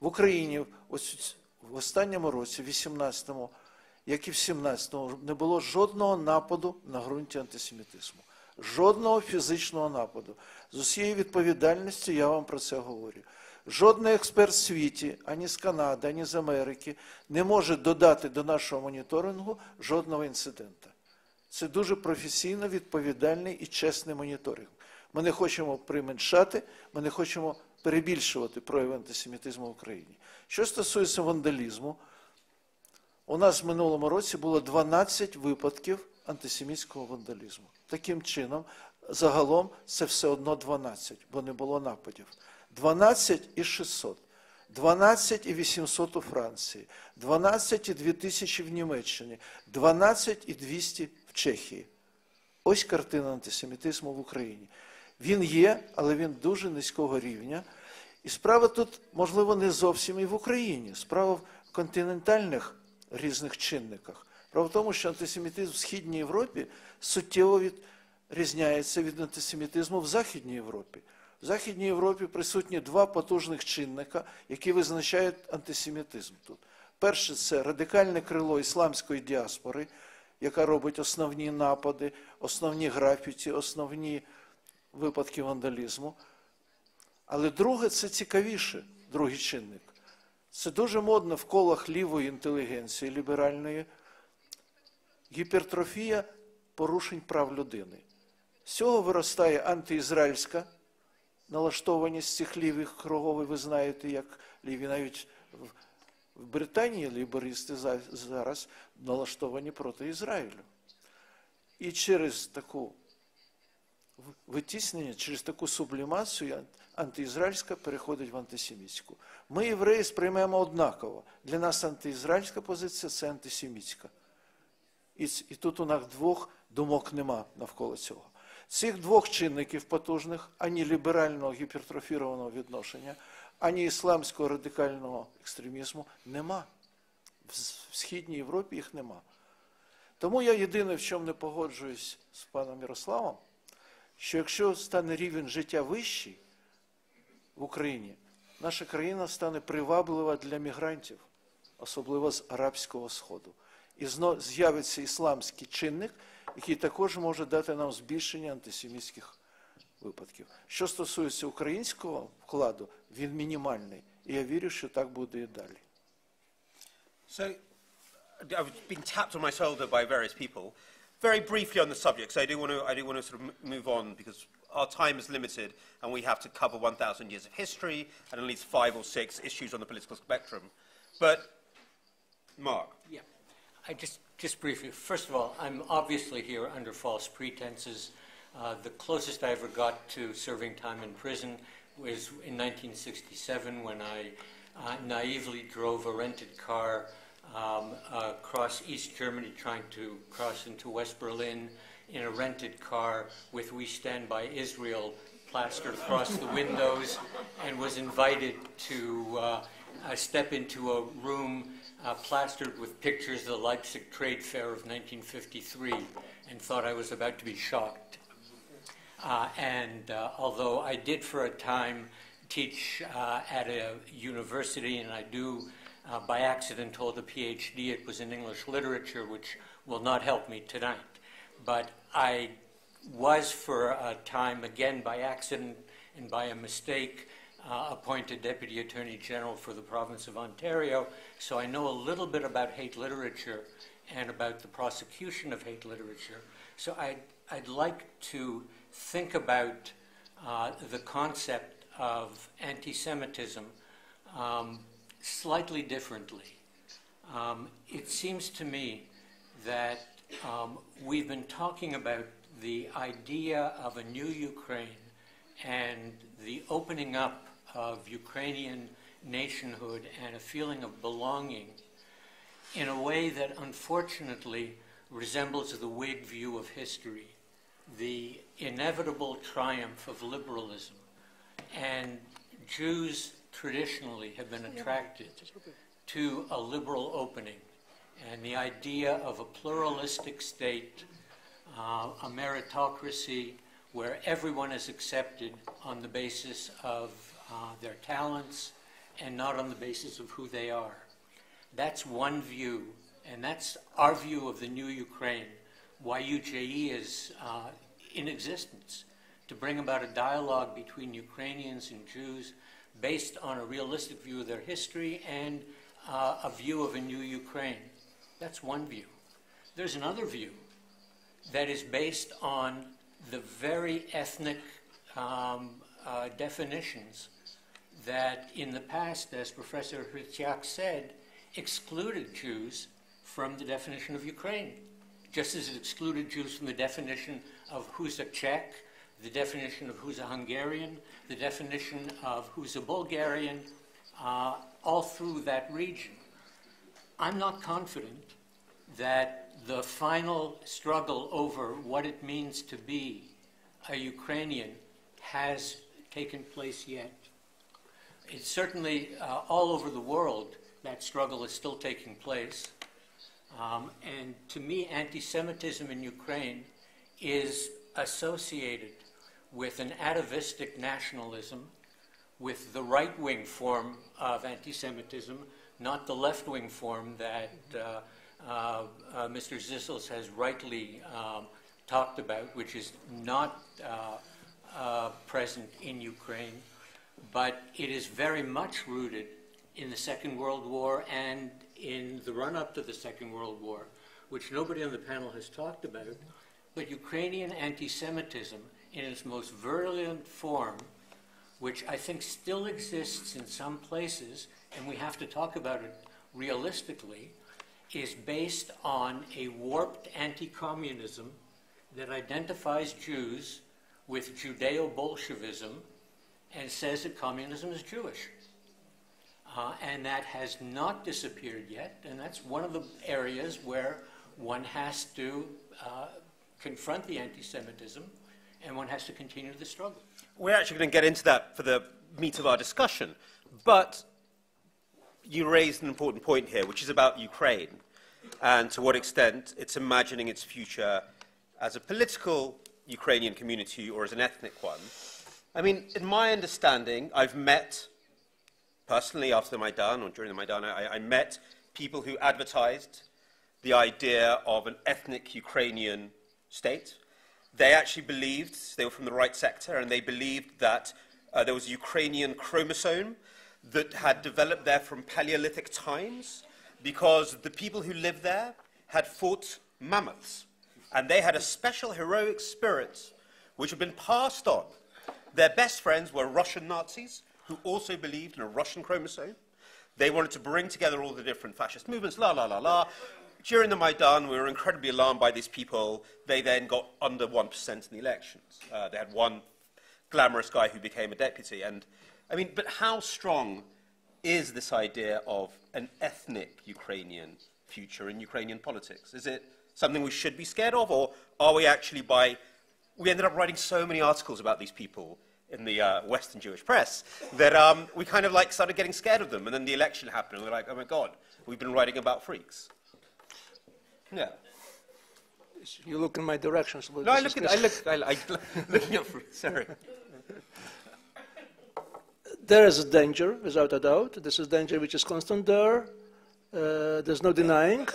Speaker 3: В Україні ось в останньому році, в 18-му, як і в 17-му, не було жодного нападу на ґрунті антисемітизму. Жодного фізичного нападу. З усією відповідальністю я вам про це говорю. Жодний експерт в світі, ані з Канади, ані з Америки, не може додати до нашого моніторингу жодного інцидента. Це дуже професійно, відповідальний і чесний моніторинг. Ми не хочемо применшати, ми не хочемо перебільшувати прояви антисемітизму в Україні. Що стосується вандалізму, у нас в минулому році було 12 випадків антисемітського вандалізму. Таким чином, загалом це все одно 12, бо не було нападів. 12 і 600. 12 і 800 у Франції, 12 і 2000 в Німеччині, 12 і 200 в Чехії. Ось картина антисемітизму в Україні. Він є, але він дуже низького рівня. І справа тут, можливо, не зовсім і в Україні. Справа в континентальних різних чинниках. Справа в тому, що антисемітизм в Східній Європі суттєво відрізняється від антисемітизму в Західній Європі. В Західній Європі присутні два потужних чинника, які визначають антисемітизм тут. Перше це радикальне крило ісламської діаспори, яка робить основні напади, основні графіті, основні випадки вандалізму. Але друге це цікавіше, другий чинник. Це дуже модно в колах лівої інтелігенції ліберальної гіпертрофія порушень прав людини. З цього виростає антиізраїльська налаштованість цих лівих кругов, і ви знаєте, як ліві навіть в Британії ліберисти зараз налаштовані проти Ізраїлю. І через таку витіснення, через таку сублімацію антиізраїльська переходить в антисемітську. Ми, євреї, сприймемо однаково. Для нас антиізраїльська позиція це антисемітська. І, і тут у нас двох думок нема навколо цього. Цих двох чинників потужних, ані ліберального гіпертрофірованого відношення, ані ісламського радикального екстремізму нема. В Східній Європі їх нема. Тому я єдине, в чому не погоджуюсь з паном Ярославом, що якщо стане рівень життя вищий в Україні, наша країна стане приваблива для мігрантів, особливо з Арабського Сходу. І з'явиться ісламський чинник, який також може дати нам збільшення антисемітських випадків. Що стосується українського вкладу, він мінімальний. І я вірю, що так буде і далі.
Speaker 1: So, I've been tapped on my shoulder by various people. Very briefly on the subject, so I do want to, I do want to sort of move on because our time is limited and we have to cover 1,000 years of history and at least five or six issues on the political spectrum. But, Mark.
Speaker 4: Yeah. I just, just briefly, first of all, I'm obviously here under false pretenses. Uh, the closest I ever got to serving time in prison was in 1967 when I uh, naively drove a rented car um, across East Germany trying to cross into West Berlin in a rented car with We Stand By Israel plastered across the windows and was invited to uh, uh step into a room uh, plastered with pictures of the Leipzig Trade Fair of 1953 and thought I was about to be shocked. Uh, and uh, although I did for a time teach uh, at a university, and I do uh, by accident hold a PhD, it was in English literature, which will not help me tonight. But I was for a time, again by accident and by a mistake, uh, appointed Deputy Attorney General for the province of Ontario, so I know a little bit about hate literature and about the prosecution of hate literature. So I'd, I'd like to think about uh, the concept of anti Semitism um, slightly differently. Um, it seems to me that um, we've been talking about the idea of a new Ukraine and the opening up of Ukrainian nationhood and a feeling of belonging in a way that unfortunately resembles the Whig view of history, the inevitable triumph of liberalism. And Jews traditionally have been attracted to a liberal opening and the idea of a pluralistic state, uh, a meritocracy where everyone is accepted on the basis of uh, their talents, and not on the basis of who they are. That's one view, and that's our view of the new Ukraine, why UJE is uh, in existence, to bring about a dialogue between Ukrainians and Jews based on a realistic view of their history and uh, a view of a new Ukraine. That's one view. There's another view that is based on the very ethnic um, uh, definitions that in the past, as Professor Hrytsak said, excluded Jews from the definition of Ukraine. just as it excluded Jews from the definition of who's a Czech, the definition of who's a Hungarian, the definition of who's a Bulgarian, uh, all through that region. I'm not confident that the final struggle over what it means to be a Ukrainian has taken place yet. It's certainly uh, all over the world that struggle is still taking place. Um, and to me, anti Semitism in Ukraine is associated with an atavistic nationalism, with the right wing form of anti Semitism, not the left wing form that uh, uh, uh, Mr. Zissels has rightly um, talked about, which is not uh, uh, present in Ukraine, but it is very much rooted in the Second World War and in the run up to the Second World War, which nobody on the panel has talked about. But Ukrainian anti Semitism, in its most virulent form, which I think still exists in some places, and we have to talk about it realistically, is based on a warped anti communism that identifies Jews with Judeo Bolshevism and says that communism is Jewish. Uh, and that has not disappeared yet, and that's one of the areas where one has to uh, confront the anti Semitism and one has to continue the struggle.
Speaker 1: We're actually going to get into that for the meat of our discussion, but you raised an important point here, which is about Ukraine and to what extent it's imagining its future as a political Ukrainian community or as an ethnic one. I mean, in my understanding, I've met personally after the Maidan or during the Maidan, I, I met people who advertised the idea of an ethnic Ukrainian state. They actually believed, they were from the right sector, and they believed that uh, there was a Ukrainian chromosome that had developed there from Paleolithic times because the people who lived there had fought mammoths, and they had a special heroic spirit which had been passed on. Their best friends were Russian Nazis who also believed in a Russian chromosome. They wanted to bring together all the different fascist movements, la la la la. During the Maidan, we were incredibly alarmed by these people. They then got under 1% in the elections. Uh, they had one glamorous guy who became a deputy. And I mean, but how strong is this idea of an ethnic Ukrainian future in Ukrainian politics? Is it something we should be scared of, or are we actually by. We ended up writing so many articles about these people in the uh, Western Jewish press that um, we kind of like started getting scared of them, and then the election happened, and we're like, oh my God, we've been writing about freaks. Yeah.
Speaker 2: You look in my direction. So
Speaker 1: no, I look, at, I look, I, I, looking at freaks, sorry.
Speaker 2: There is a danger, without a doubt. This is danger which is constant there. Uh, there's no denying.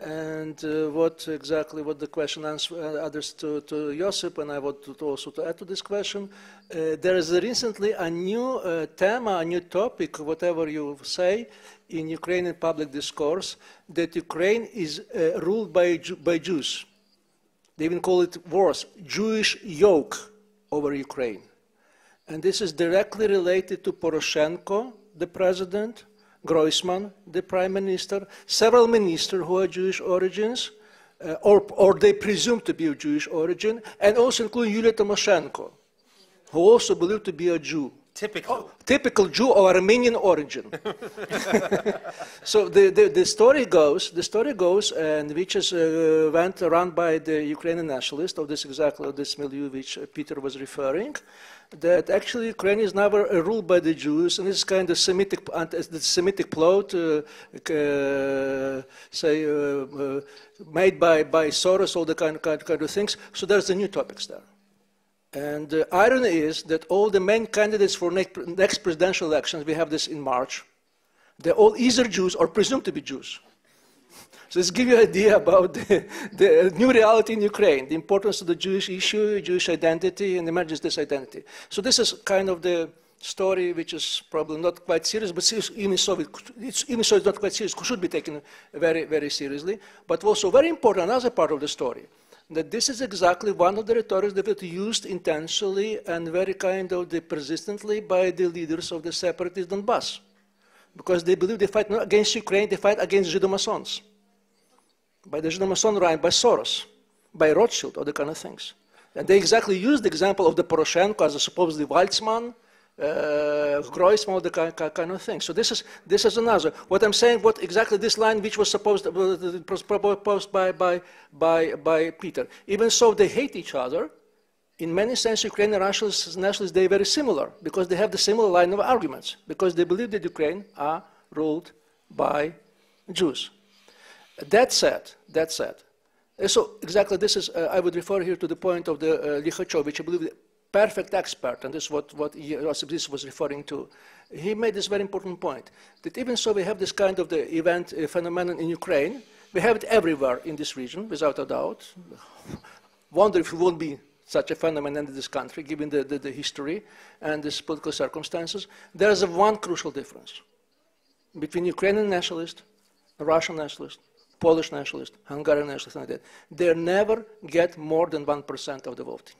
Speaker 2: And uh, what exactly what the question answer, uh, to, to Josip, and I want to, also to add to this question. Uh, there is recently a new uh, tema, a new topic, whatever you say, in Ukrainian public discourse, that Ukraine is uh, ruled by, by Jews. They even call it worse, Jewish yoke over Ukraine. And this is directly related to Poroshenko, the president, Groisman, the prime minister, several ministers who are Jewish origins, uh, or, or they presume to be of Jewish origin, and also including Yulia Tymoshenko, who also believed to be a Jew.
Speaker 1: Typical.
Speaker 2: Oh, typical Jew of Armenian origin. so the, the, the, story goes, the story goes, and which is uh, went around by the Ukrainian nationalists of this exactly of this milieu which Peter was referring that actually Ukraine is never ruled by the Jews, and it's kind of Semitic, the Semitic plot, uh, uh, say, uh, uh, made by, by Soros, all the kind, kind, kind of things. So there's the new topics there. And the irony is that all the main candidates for next, presidential elections, we have this in March, they're all either Jews or presumed to be Jews. So this gives you an idea about the, the, new reality in Ukraine, the importance of the Jewish issue, Jewish identity, and emerges this identity. So this is kind of the story which is probably not quite serious, but serious, even so, it's, even so it's not quite serious, should be taken very, very seriously. But also very important, another part of the story, that this is exactly one of the rhetorics that was used intentionally and very kind of persistently by the leaders of the separatist Donbass. Because they believe they fight not against Ukraine, they fight against Judeo-Masons by the Sonrain, by Soros, by Rothschild, the kind of things. And they exactly used the example of the Poroshenko as a supposedly Weizmann, uh, all the kind of thing. So this is, this is another. What I'm saying, what exactly this line which was supposed uh, proposed by, by, by, by Peter. Even so, they hate each other. In many sense, Russia's nationalists, they're very similar because they have the similar line of arguments because they believe that Ukraine are ruled by Jews. That said, that said, uh, so exactly this is, uh, I would refer here to the point of the uh, which I believe perfect expert, and this is what, what Josip was referring to. He made this very important point, that even so we have this kind of the event uh, phenomenon in Ukraine, we have it everywhere in this region, without a doubt. Wonder if it won't be such a phenomenon in this country, given the, the, the history and the political circumstances. There is one crucial difference between Ukrainian nationalists, Russian nationalists, Polish nationalists, Hungarian nationalists, and like that. They never get more than 1% of the voting.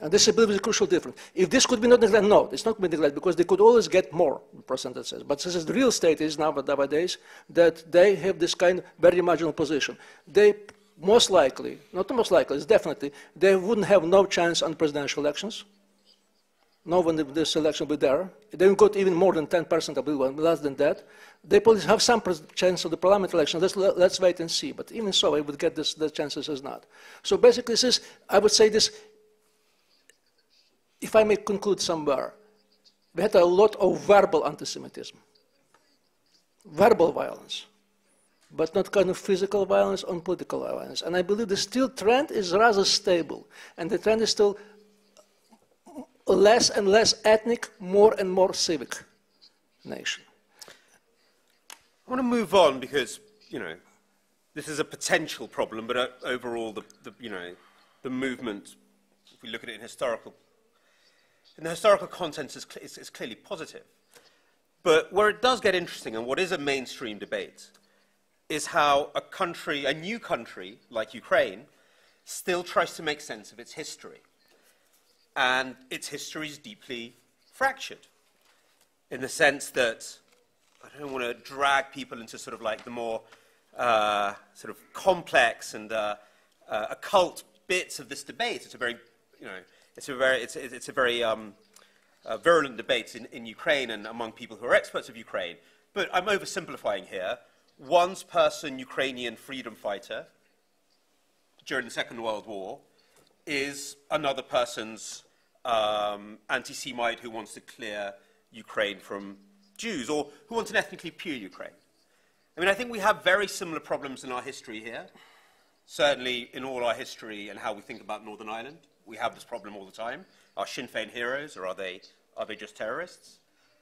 Speaker 2: And this is a bit crucial difference. If this could be not neglected, no, it's not neglected because they could always get more percentages. But this is the real state is now nowadays that they have this kind of very marginal position. They most likely, not most likely, it's definitely, they wouldn't have no chance on presidential elections no one this election will be there. They got even more than 10% of the less than that. They probably have some chance of the parliament election. Let's, let's wait and see. But even so, I would get this, the chances as not. So basically, this is, I would say this, if I may conclude somewhere, we had a lot of verbal anti-Semitism, verbal violence, but not kind of physical violence or political violence. And I believe the still trend is rather stable, and the trend is still less and less ethnic, more and more civic nation.
Speaker 1: I want to move on because, you know, this is a potential problem, but uh, overall, the, the, you know, the movement, if we look at it in historical, the historical context, is, is, is clearly positive. But where it does get interesting, and what is a mainstream debate, is how a country, a new country like Ukraine, still tries to make sense of its history and its history is deeply fractured in the sense that I don't want to drag people into sort of like the more uh, sort of complex and uh, uh, occult bits of this debate. It's a very, you know, it's a very, it's, it's a very um, uh, virulent debate in, in Ukraine and among people who are experts of Ukraine. But I'm oversimplifying here. One person Ukrainian freedom fighter during the Second World War is another person's um, anti-Semite who wants to clear Ukraine from Jews, or who wants an ethnically pure Ukraine. I mean, I think we have very similar problems in our history here. Certainly, in all our history and how we think about Northern Ireland, we have this problem all the time. Are Sinn Féin heroes, or are they, are they just terrorists?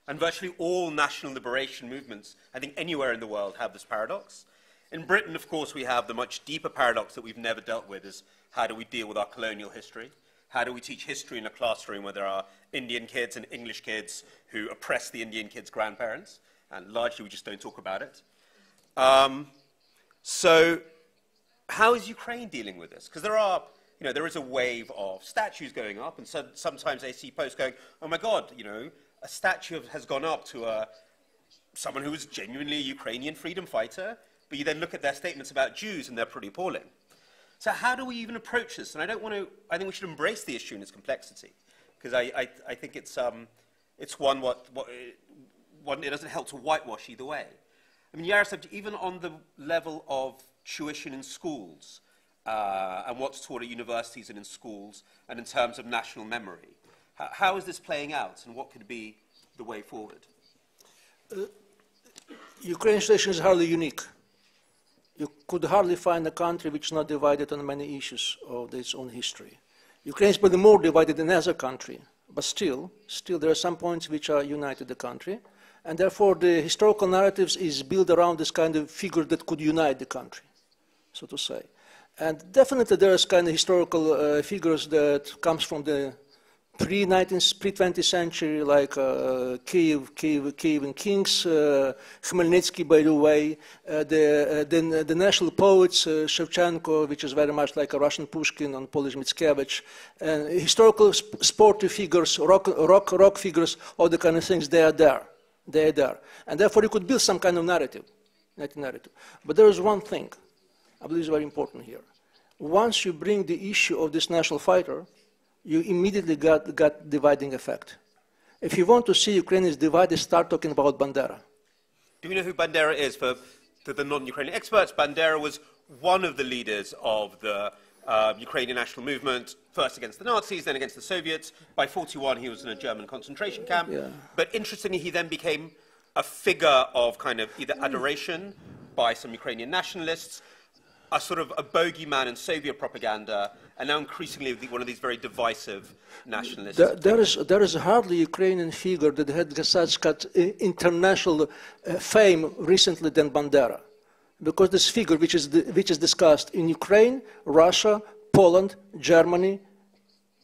Speaker 1: And virtually all national liberation movements, I think anywhere in the world, have this paradox. In Britain, of course, we have the much deeper paradox that we've never dealt with is how do we deal with our colonial history? How do we teach history in a classroom where there are Indian kids and English kids who oppress the Indian kids' grandparents? And largely we just don't talk about it. Um, so how is Ukraine dealing with this? Because there are, you know, there is a wave of statues going up, and so, sometimes they see posts going, oh my God, you know, a statue has gone up to a, someone who was genuinely a Ukrainian freedom fighter, but you then look at their statements about Jews and they're pretty appalling. So how do we even approach this? And I don't want to, I think we should embrace the issue and its complexity, because I, I, I, think it's, um, it's one, what, what, one, it doesn't help to whitewash either way. I mean, Yaroslav, even on the level of tuition in schools, uh, and what's taught at universities and in schools, and in terms of national memory, how, is this playing out, and what could be the way forward? Uh,
Speaker 2: situation is hardly unique you could hardly find a country which is not divided on many issues of its own history. Ukraine is probably more divided than other country, but still, still there are some points which are united the country, and therefore the historical narratives is built around this kind of figure that could unite the country, so to say. And definitely there is kind of historical uh, figures that comes from the pre-19th, pre-20th century, like uh, Kiev, Kiev, Kievan kings, uh, Khmelnytsky, by the way, uh, the, uh, the, the, national poets, uh, Shevchenko, which is very much like a Russian Pushkin and Polish Mickiewicz, and historical sp sporty figures, rock, rock, rock figures, all the kind of things, they are there. They are there. And therefore you could build some kind of narrative 1992. But there is one thing I believe is very important here. Once you bring the issue of this national fighter, you immediately got, got dividing effect. If you want to see Ukrainians divided, start talking about Bandera.
Speaker 1: Do we know who Bandera is for the, the non-Ukrainian experts? Bandera was one of the leaders of the uh, Ukrainian national movement, first against the Nazis, then against the Soviets. By 41, he was in a German concentration camp.
Speaker 2: Yeah.
Speaker 1: But interestingly, he then became a figure of kind of either adoration by some Ukrainian nationalists, a sort of a bogeyman in Soviet propaganda, and now increasingly one of these very divisive nationalists.
Speaker 2: There, there, is, there is hardly a Ukrainian figure that had such got, uh, international uh, fame recently than Bandera. Because this figure, which is, which is discussed in Ukraine, Russia, Poland, Germany,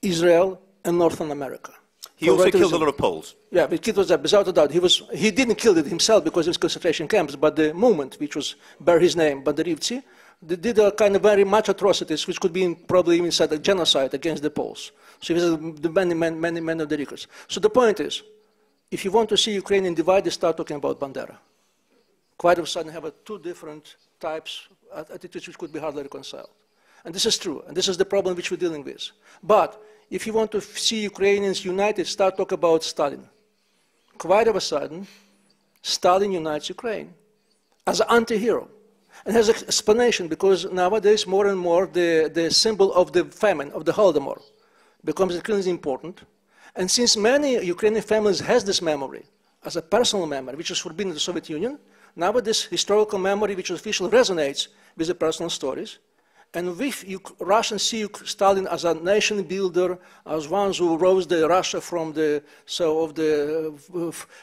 Speaker 2: Israel, and Northern America.
Speaker 1: he also
Speaker 2: right
Speaker 1: killed a lot of Poles.
Speaker 2: Yeah, but it was that, without a doubt. He, was, he didn't kill it himself because it was concentration camps, but the movement, which was bear his name, Banderivtsi, they did a kind of very much atrocities, which could be probably even said a genocide against the Poles. So he was the many, many, many, many of the records. So the point is, if you want to see Ukrainian divided, start talking about Bandera. Quite of a sudden have two different types, at- attitudes which could be hardly reconciled. And this is true, and this is the problem which we're dealing with. But if you want to see Ukrainians united, start talking about Stalin. Quite of a sudden, Stalin unites Ukraine as an anti-hero. And has an explanation because nowadays more and more the, the symbol of the famine, of the Holodomor, becomes increasingly important. And since many Ukrainian families has this memory as a personal memory, which was forbidden in the Soviet Union, now this historical memory, which officially resonates with the personal stories. And with Russians see Stalin as a nation builder, as one who rose the Russia from the so of the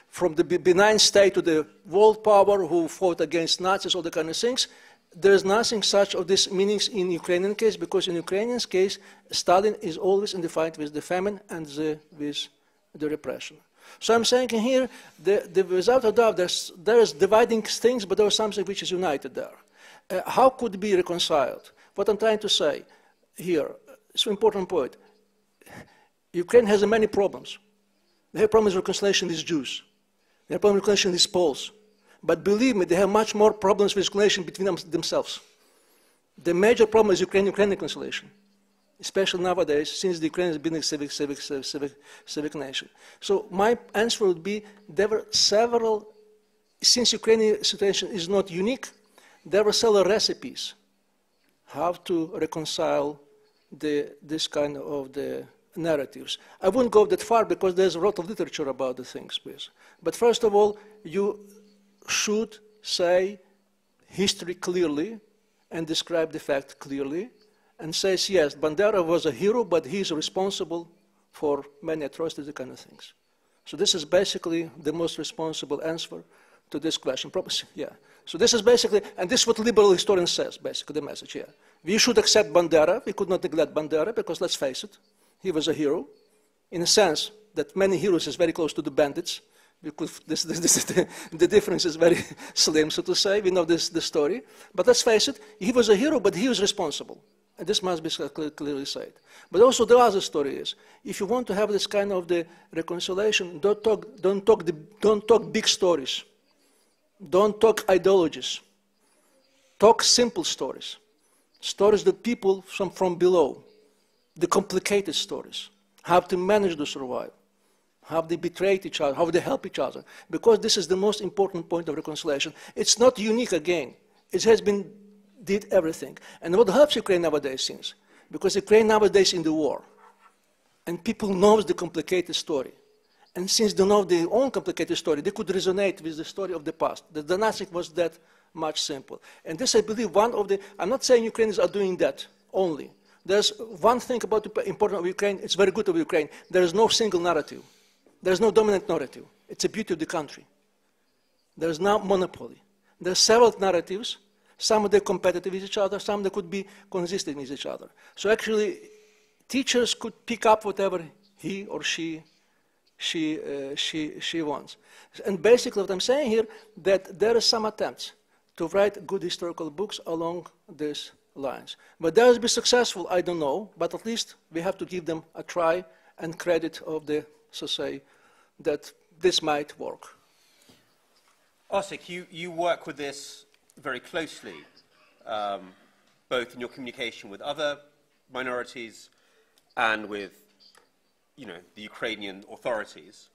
Speaker 2: from the benign state to the world power, who fought against Nazis, all the kind of things. There is nothing such of these meanings in Ukrainian case because in Ukrainian's case, Stalin is always in the fight with the famine and the, with the repression. So I'm saying here, the, the, without a doubt, there's, there is dividing things, but there is something which is united there. Uh, how could be reconciled? What I'm trying to say here, it's an important point. Ukraine has many problems. They have problems with reconciliation with Jews. They have problems with reconciliation with Poles. But believe me, they have much more problems with reconciliation between them, themselves. The major problem is Ukraine-Ukraine reconciliation, especially nowadays, since the Ukraine has been a civic, civic, civic, civic, civic nation. So my answer would be there were several, since Ukrainian situation is not unique, there were several recipes how to reconcile the, this kind of the narratives. I wouldn't go that far because there's a lot of literature about the things, please. But first of all, you should say history clearly and describe the fact clearly and says, yes, Bandera was a hero, but he's responsible for many atrocities, the kind of things. So this is basically the most responsible answer to this question. Probably, yeah. So this is basically, and this is what liberal historian says, basically, the message here. We should accept Bandera. We could not neglect Bandera because, let's face it, he was a hero. In a sense that many heroes is very close to the bandits. Because this, this, this, the, the difference is very slim, so to say. We know this the story. But let's face it, he was a hero, but he was responsible. And this must be uh, clear- clearly said. But also the other story is, if you want to have this kind of the reconciliation, don't talk, don't talk, the, don't talk big stories. Don't talk ideologies. Talk simple stories. Stories that people from, from below, the complicated stories, how to manage to survive, how they betrayed each other, how they help each other. Because this is the most important point of reconciliation. It's not unique again. It has been, did everything. And what helps Ukraine nowadays since, because Ukraine nowadays in the war, and people knows the complicated story. And since they know their own complicated story, they could resonate with the story of the past. The nothing was that much simple. And this, I believe, one of the, I'm not saying Ukrainians are doing that only. There's one thing about the important of Ukraine, it's very good of Ukraine. There is no single narrative. There's no dominant narrative. It's a beauty of the country. There's no monopoly. There are several narratives. Some of them competitive with each other, some that could be consistent with each other. So actually, teachers could pick up whatever he or she she, uh, she, she wants. And basically what I'm saying here, that there are some attempts to write good historical books along these lines. But they will be successful, I don't know, but at least we have to give them a try and credit of the, so say, that this might work.
Speaker 1: Osik, you, you work with this very closely, um, both in your communication with other minorities and with, you know, the Ukrainian authorities.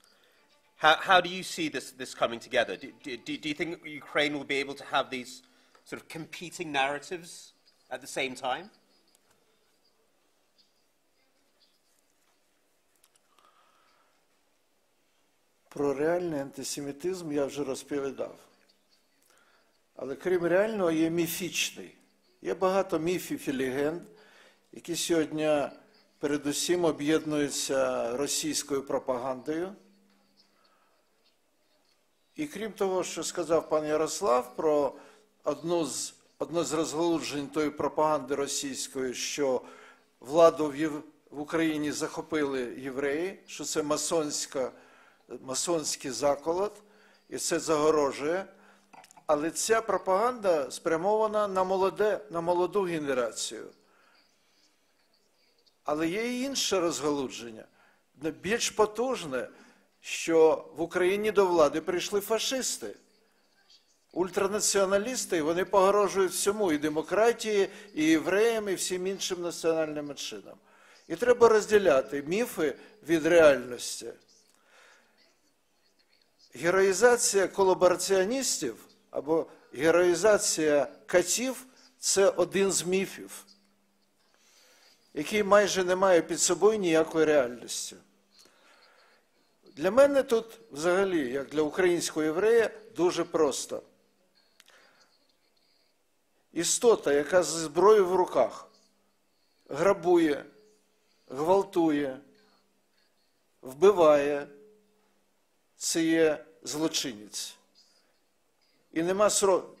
Speaker 1: How, how do you see this, this coming together? Do, do, do do you think Ukraine will be able to have these sort of competing narratives at the same time?
Speaker 3: Про реальний антисемітизм я вже розповідав. Але крім реального, є міфічний. Є багато міфів і легенд, які сьогодні передусім об'єднуються російською пропагандою. І крім того, що сказав пан Ярослав про одну з, одне з розгалуджень тої пропаганди російської, що владу в, Єв... в Україні захопили євреї, що це масонська, масонський заколот, і це загорожує. Але ця пропаганда спрямована на, молоде, на молоду генерацію. Але є і інше розгалудження, більш потужне, що в Україні до влади прийшли фашисти. Ультранаціоналісти, і вони погрожують всьому і демократії, і євреям, і всім іншим національним меншинам. І треба розділяти міфи від реальності. Героїзація колабораціоністів або героїзація катів це один з міфів, який майже не має під собою ніякої реальності. Для мене тут, взагалі, як для українського єврея, дуже просто. Істота, яка зі зброєю в руках грабує, гвалтує, вбиває, це є злочинець. І нема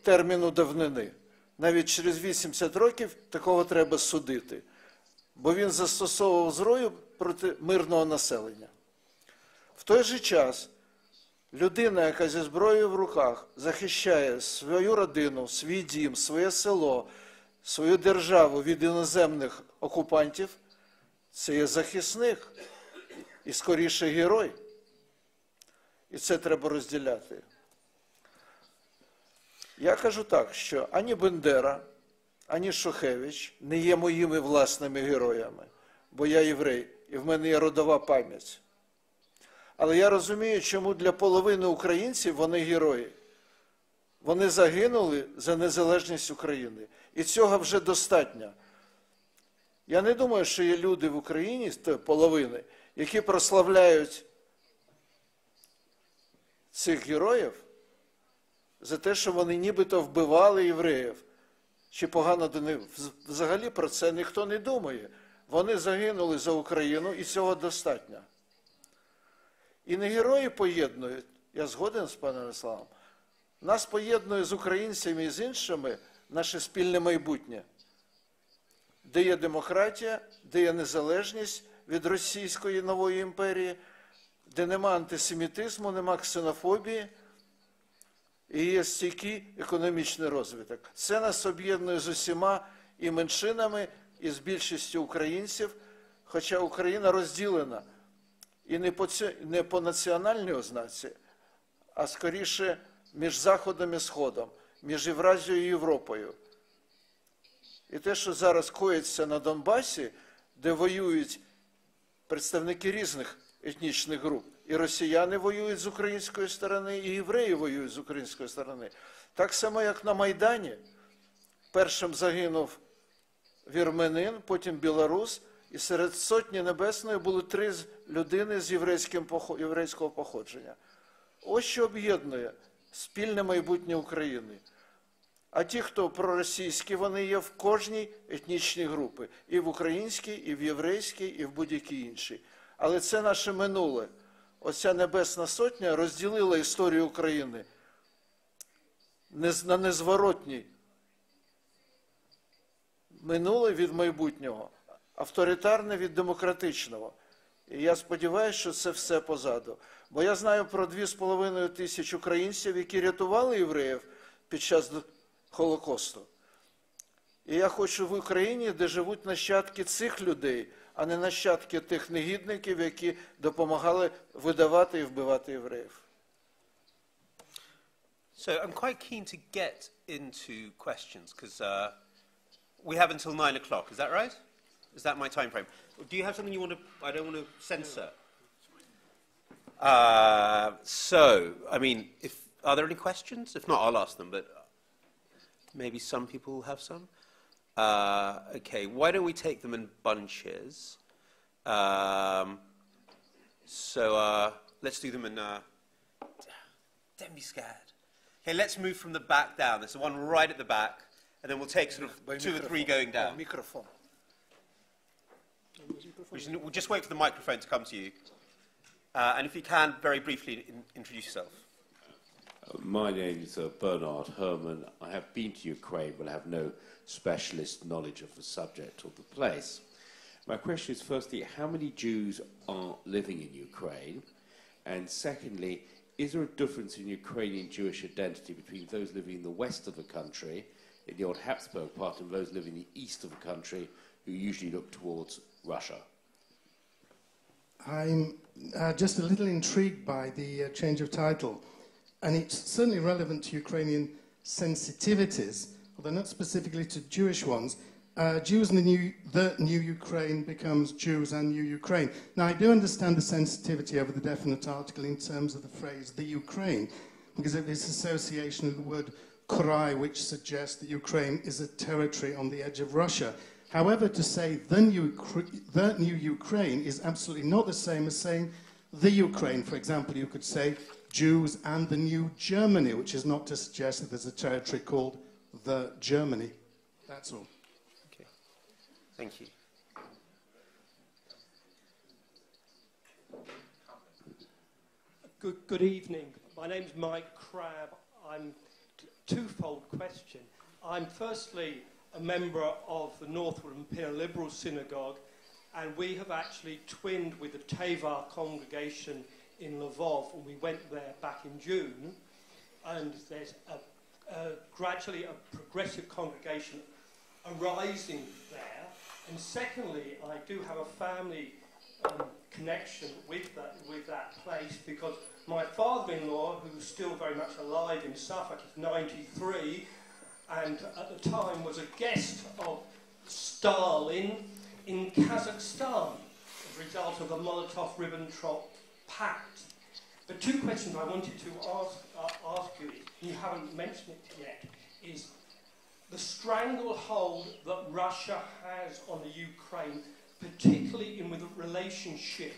Speaker 3: терміну давнини. Навіть через 80 років такого треба судити, бо він застосовував зброю проти мирного населення. В той же час людина, яка зі зброєю в руках захищає свою родину, свій дім, своє село, свою державу від іноземних окупантів, це є захисник і скоріше герой. І це треба розділяти. Я кажу так, що ані Бендера, ані Шухевич не є моїми власними героями, бо я єврей, і в мене є родова пам'ять. Але я розумію, чому для половини українців вони герої. Вони загинули за незалежність України. І цього вже достатньо. Я не думаю, що є люди в Україні половини, які прославляють цих героїв за те, що вони нібито вбивали євреїв. Чи погано до них взагалі про це ніхто не думає. Вони загинули за Україну і цього достатньо. І не герої поєднують, я згоден з паном Ярославом, нас поєднує з українцями і з іншими наше спільне майбутнє, де є демократія, де є незалежність від Російської нової імперії, де нема антисемітизму, нема ксенофобії і є стійкий економічний розвиток. Це нас об'єднує з усіма і меншинами, і з більшістю українців, хоча Україна розділена і не по, не по національній ознаці, а скоріше між Заходом і Сходом, між Євразією і Європою. І те, що зараз коїться на Донбасі, де воюють представники різних етнічних груп, і росіяни воюють з української сторони, і євреї воюють з української сторони. Так само, як на Майдані, першим загинув вірменин, потім білорус, і серед сотні небесної були три людини з єврейського походження. Ось що об'єднує спільне майбутнє України. А ті, хто проросійські, вони є в кожній етнічній групі. І в українській, і в єврейській, і в будь-якій іншій. Але це наше минуле. Оця Небесна Сотня розділила історію України на незворотній минуле від майбутнього авторитарне від демократичного. І я сподіваюся, що це все позаду. Бо я знаю про 2,5 тисяч українців, які рятували євреїв під час Холокосту. І я хочу в Україні, де живуть нащадки цих людей, а не нащадки тих негідників, які допомагали видавати і вбивати євреїв.
Speaker 1: So I'm quite keen to get into questions because uh, we have until nine o'clock. Is that right? Is that my time frame? Do you have something you want to? I don't want to censor. Uh, so, I mean, if are there any questions? If not, I'll ask them. But maybe some people have some. Uh, okay, why don't we take them in bunches? Um, so uh, let's do them in. Uh, don't be scared. Okay, let's move from the back down. There's the one right at the back, and then we'll take sort of two microphone. or three going down.
Speaker 3: By microphone.
Speaker 1: We should, we'll just wait for the microphone to come to you. Uh, and if you can, very briefly in, introduce yourself.
Speaker 5: My name is uh, Bernard Herman. I have been to Ukraine, but I have no specialist knowledge of the subject or the place. My question is firstly, how many Jews are living in Ukraine? And secondly, is there a difference in Ukrainian Jewish identity between those living in the west of the country, in the old Habsburg part, and those living in the east of the country, who usually look towards Russia?
Speaker 6: I'm uh, just a little intrigued by the uh, change of title, and it's certainly relevant to Ukrainian sensitivities, although not specifically to Jewish ones. Uh, Jews in the new, the new Ukraine becomes Jews and new Ukraine. Now, I do understand the sensitivity over the definite article in terms of the phrase the Ukraine, because of its association with the word Krai, which suggests that Ukraine is a territory on the edge of Russia. However, to say the new, the new Ukraine is absolutely not the same as saying the Ukraine. For example, you could say Jews and the new Germany, which is not to suggest that there's a territory called the Germany. That's all.
Speaker 1: Okay. Thank you.
Speaker 7: Good, good evening. My name's Mike Crabb. I'm t- twofold question. I'm firstly a member of the Northwood and Imperial Liberal Synagogue, and we have actually twinned with the Tevar congregation in Lvov, and we went there back in June. And there's a, a, gradually a progressive congregation arising there. And secondly, I do have a family um, connection with that, with that place because my father-in-law, who's still very much alive in Suffolk, is 93, and at the time was a guest of Stalin in Kazakhstan as a result of the Molotov-Ribbentrop Pact. The two questions I wanted to ask, uh, ask you, you haven't mentioned it yet, is the stranglehold that Russia has on the Ukraine, particularly in with relationship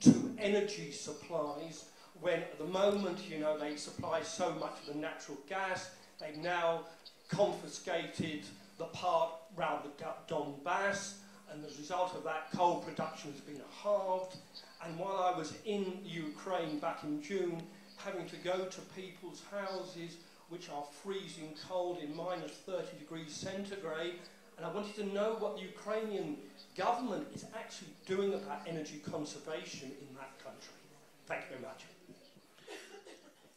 Speaker 7: to energy supplies, when at the moment, you know, they supply so much of the natural gas, they've now confiscated the part around the Donbass, and as a result of that, coal production has been halved. And while I was in Ukraine back in June, having to go to people's houses which are freezing cold in minus 30 degrees centigrade, and I wanted to know what the Ukrainian government is actually doing about energy conservation in that country. Thank you very much.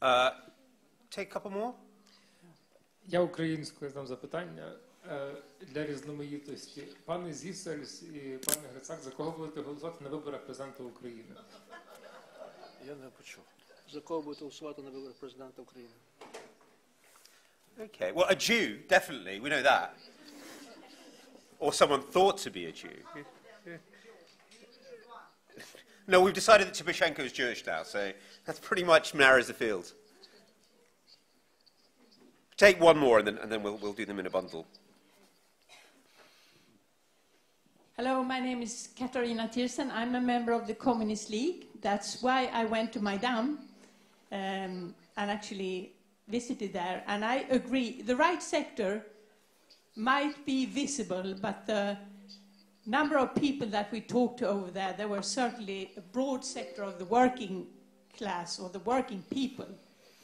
Speaker 1: Uh, take a couple more.
Speaker 8: Я українською задам запитання е, для різноманітності. Пане Зісельс і пане Грицак, за кого будете голосувати на виборах президента України?
Speaker 3: Я не почув.
Speaker 2: За кого будете голосувати на виборах президента України?
Speaker 1: Okay. Well, a Jew, definitely. We know that. Or someone thought to be a Jew. No, we've decided that Tibishenko is Jewish now, so that's pretty much narrows the field. Take one more, and then, and then we'll, we'll do them in a bundle.
Speaker 9: Hello, my name is Katarina Tirsen. I'm a member of the Communist League. That's why I went to Maidan um, and actually visited there. And I agree, the right sector might be visible, but the number of people that we talked to over there, there were certainly a broad sector of the working class or the working people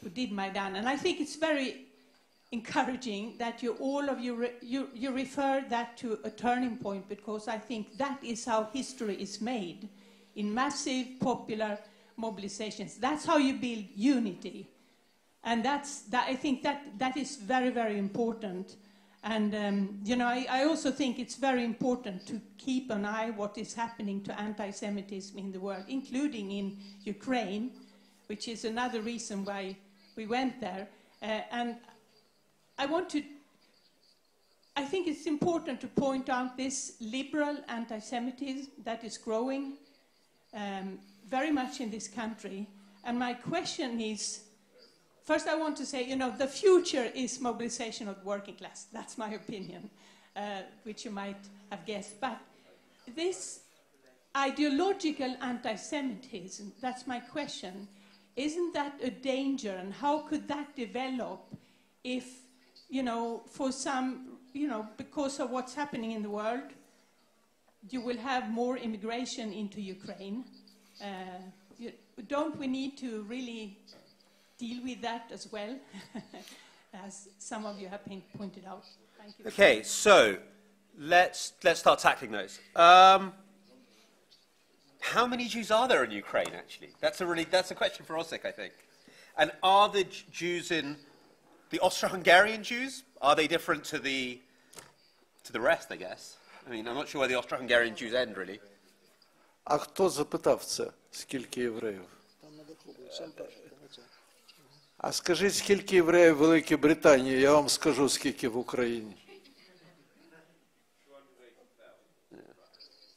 Speaker 9: who did Maidan. And I think it's very encouraging that you all of you, re, you, you refer that to a turning point because I think that is how history is made in massive popular mobilizations. That's how you build unity. And that's, that, I think that, that is very, very important. And, um, you know, I, I also think it's very important to keep an eye what is happening to anti-Semitism in the world, including in Ukraine, which is another reason why we went there. Uh, and I want to, I think it's important to point out this liberal anti Semitism that is growing um, very much in this country. And my question is first, I want to say, you know, the future is mobilization of the working class. That's my opinion, uh, which you might have guessed. But this ideological anti Semitism, that's my question, isn't that a danger? And how could that develop if, you know, for some, you know, because of what's happening in the world, you will have more immigration into Ukraine? Uh, you, don't we need to really deal with that as well, as some of you have pointed out? Thank you.
Speaker 1: Okay, so let's, let's start tackling those. Um, how many Jews are there in Ukraine, actually? That's a, really, that's a question for Osik, I think. And are the Jews in the Austro-Hungarian Jews, are they different to the, to the rest, I guess? I mean, I'm not sure where the Austro-Hungarian Jews end, really.
Speaker 3: А хто запитав це? Скільки євреїв? А скажіть, скільки євреїв в Великій Британії, я вам скажу, скільки в Україні.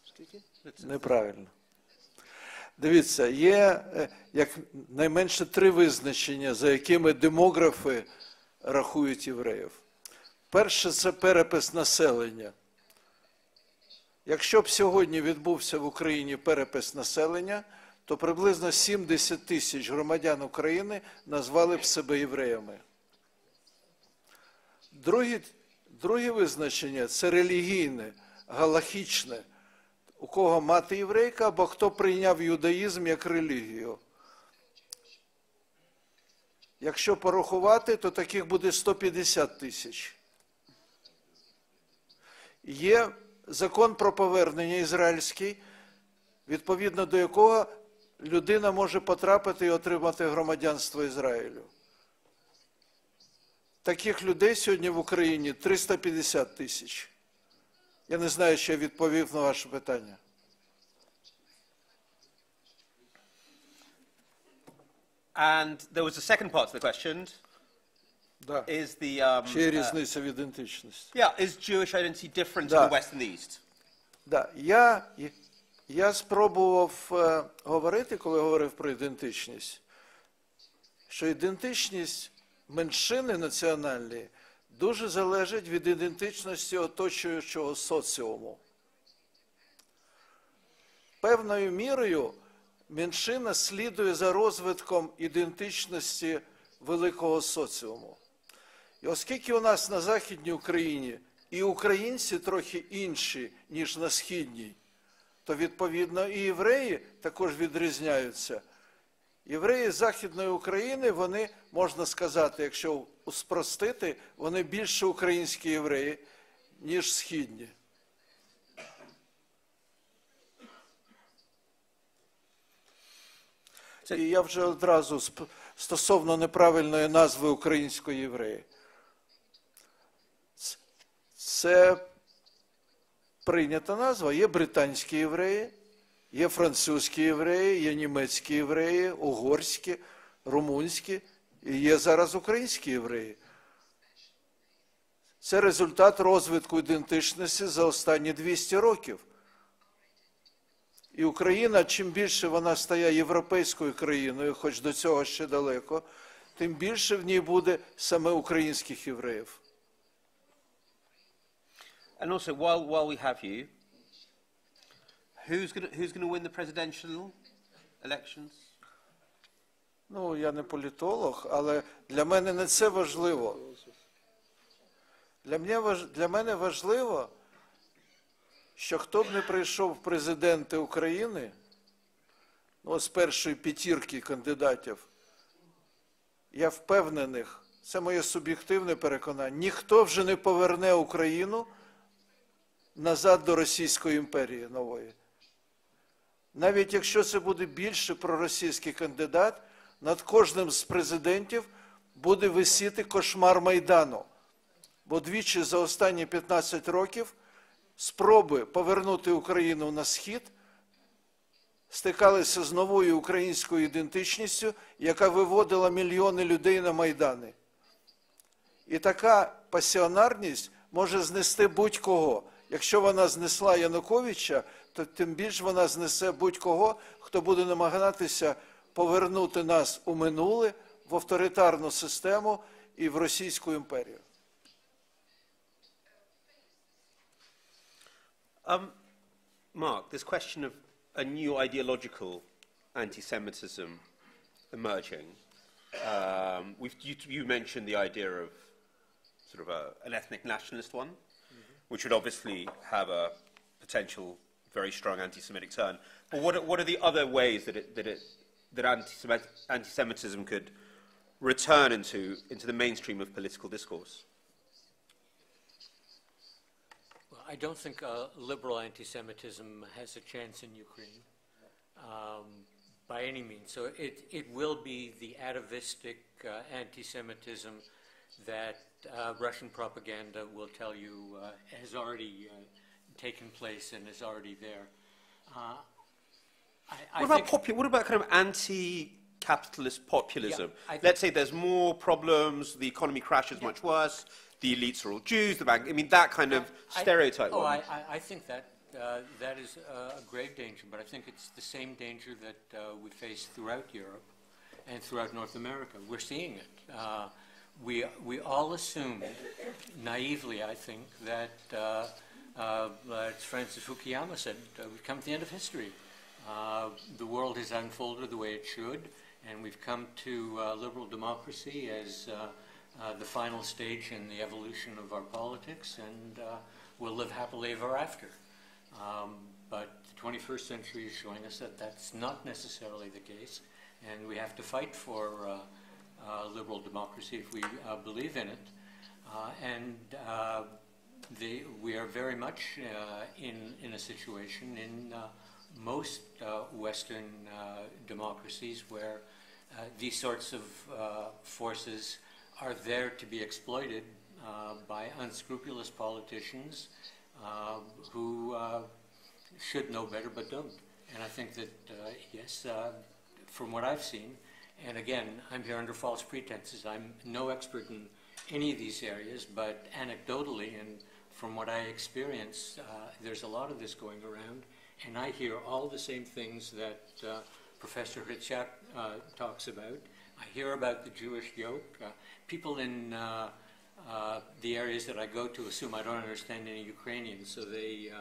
Speaker 2: Скільки?
Speaker 3: Неправильно. Дивіться, є е, як найменше три визначення, за якими демографи рахують євреїв. Перше це перепис населення. Якщо б сьогодні відбувся в Україні перепис населення, то приблизно 70 тисяч громадян України назвали б себе євреями. Друге, друге визначення це релігійне, галахічне. У кого мати єврейка, або хто прийняв юдаїзм як релігію. Якщо порахувати, то таких буде 150 тисяч. Є закон про повернення ізраїльський, відповідно до якого людина може потрапити і отримати громадянство Ізраїлю. Таких людей сьогодні в Україні 350 тисяч. Я не знаю, чи я відповів на ваше питання.
Speaker 1: And there was a second part to the question.
Speaker 3: Да.
Speaker 1: Is the um,
Speaker 3: Ще є
Speaker 1: uh,
Speaker 3: різниця в ідентичності.
Speaker 1: yeah, is Jewish identity different
Speaker 3: Да.
Speaker 1: in the West and the East?
Speaker 3: Да. Я, я спробував е, говорити, коли говорив про ідентичність, що ідентичність меншини національної дуже залежить від ідентичності оточуючого соціуму. Певною мірою меншина слідує за розвитком ідентичності великого соціуму. І оскільки у нас на Західній Україні і українці трохи інші, ніж на Східній, то відповідно і євреї також відрізняються. Євреї Західної України, вони, можна сказати, якщо спростити, вони більше українські євреї, ніж східні. І я вже одразу стосовно неправильної назви української євреї. Це прийнята назва. Є британські євреї, є французькі євреї, є німецькі євреї, угорські, румунські, і є зараз українські євреї. Це результат розвитку ідентичності за останні 200 років. І Україна, чим більше вона стає європейською країною, хоч до цього ще далеко, тим більше в ній буде саме українських євреїв.
Speaker 1: And also, while, while we have you, who's going who's to win the presidential elections?
Speaker 3: Ну, я не політолог, але для мене не це важливо. Для мене, для мене важливо, що хто б не прийшов президенти України, ну, з першої п'ятірки кандидатів, я впевнених, це моє суб'єктивне переконання, ніхто вже не поверне Україну назад до Російської імперії нової. Навіть якщо це буде більше проросійський кандидат, над кожним з президентів буде висіти кошмар Майдану. Бо двічі за останні 15 років спроби повернути Україну на схід стикалися з новою українською ідентичністю, яка виводила мільйони людей на Майдани. І така пасіонарність може знести будь-кого. Якщо вона знесла Януковича, то тим більше вона знесе будь-кого, хто буде намагатися повернути нас у минуле, в авторитарну систему і в Російську імперію.
Speaker 1: Um, Mark, this question of a new ideological anti-Semitism emerging. Um, we've, you, you mentioned the idea of sort of a, an ethnic nationalist one, which would obviously have a potential very strong anti-Semitic turn. But what are, what are the other ways that it, that it that anti-Semitic, anti-Semitism could return into into the mainstream of political discourse?
Speaker 4: Well, I don't think uh, liberal anti-Semitism has a chance in Ukraine um, by any means. So it, it will be the atavistic uh, anti-Semitism that uh, Russian propaganda will tell you uh, has already uh, taken place and is already there. Uh, I, I
Speaker 1: What about, popu- what about kind of anti-capitalist populism?
Speaker 4: Yeah,
Speaker 1: Let's say there's more problems, the economy crashes much worse, the elites are all Jews, the bank. I mean, that kind of
Speaker 4: I-
Speaker 1: stereotype
Speaker 4: Oh. I, I, I think that uh, that is uh, a grave danger, but I think it's the same danger that uh, we face throughout Europe and throughout North America. We're seeing it. Uh, we, we all assumed, naively, I think, that, uh, uh, as Francis Fukuyama said, uh, we've come to the end of history. Uh, the world has unfolded the way it should, and we've come to uh, liberal democracy as uh, the final stage in the evolution of our politics, and uh, we'll live happily ever after. Um, but the 21st century is showing us that that's not necessarily the case, and we have to fight for uh, uh, liberal democracy if we uh, believe in it. And the, we are very much in, in a situation in most Western democracies where these sorts of forces are there to be exploited uh, by unscrupulous politicians uh, who uh, should know better but don't. And I think that, uh, yes, uh, from what I've seen, and again, I'm here under false pretenses. I'm no expert in any of these areas, but anecdotally and from what I experience, there's a lot of this going around, and I hear all the same things that Professor Hrytsak uh, talks about. I hear about the Jewish yoke. Uh, people in uh, uh, the areas that I go to assume I don't understand any Ukrainian, so they uh,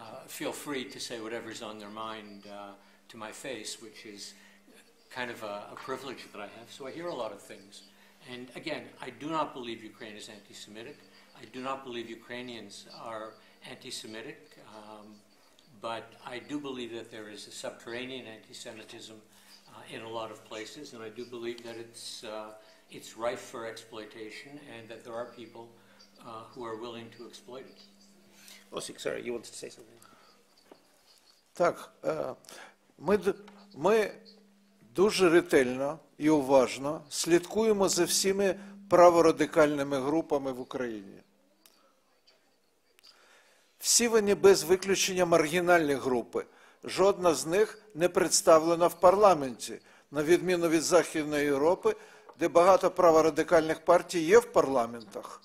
Speaker 4: uh, feel free to say whatever's on their mind uh, to my face, which is kind of a, a privilege that I have. So I hear a lot of things. And again, I do not believe Ukraine is anti Semitic. I do not believe Ukrainians are anti Semitic. Um, but I do believe that there is a subterranean anti Semitism uh, in a lot of places, and I do believe that it's, uh, it's rife for exploitation and that there are people uh, who are willing to exploit it.
Speaker 1: Osik, sorry, you wanted to say something?
Speaker 3: Так, е, ми, ми дуже ретельно і уважно слідкуємо за всіми праворадикальними групами в Україні. Всі вони без виключення маргінальні групи. Жодна з них не представлена в парламенті, на відміну від Західної Європи, де багато праворадикальних партій є в парламентах.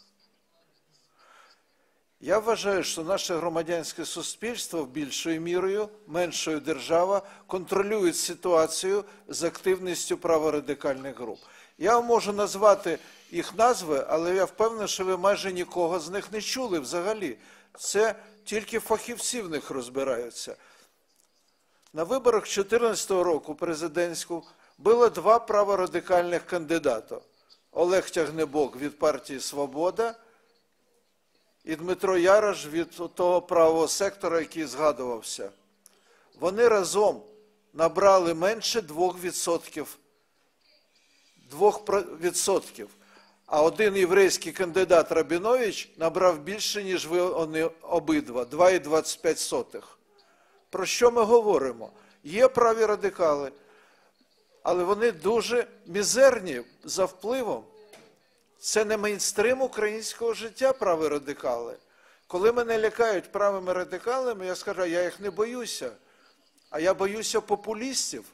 Speaker 3: Я вважаю, що наше громадянське суспільство більшою мірою, меншою держава контролюють ситуацію з активністю праворадикальних груп. Я вам можу назвати їх назви, але я впевнений, що ви майже нікого з них не чули взагалі. Це тільки фахівці в них розбираються. На виборах 2014 року президентську було два праворадикальних кандидата: Олег Тягнебок від партії Свобода і Дмитро Ярош від того правого сектора, який згадувався. Вони разом набрали менше 2%. 2%. А один єврейський кандидат Рабінович набрав більше, ніж вони обидва 2,25. Про що ми говоримо? Є праві радикали, але вони дуже мізерні за впливом. Це не мейнстрим українського життя, праві радикали. Коли мене лякають правими радикалами, я скажу, я їх не боюся, а я боюся популістів.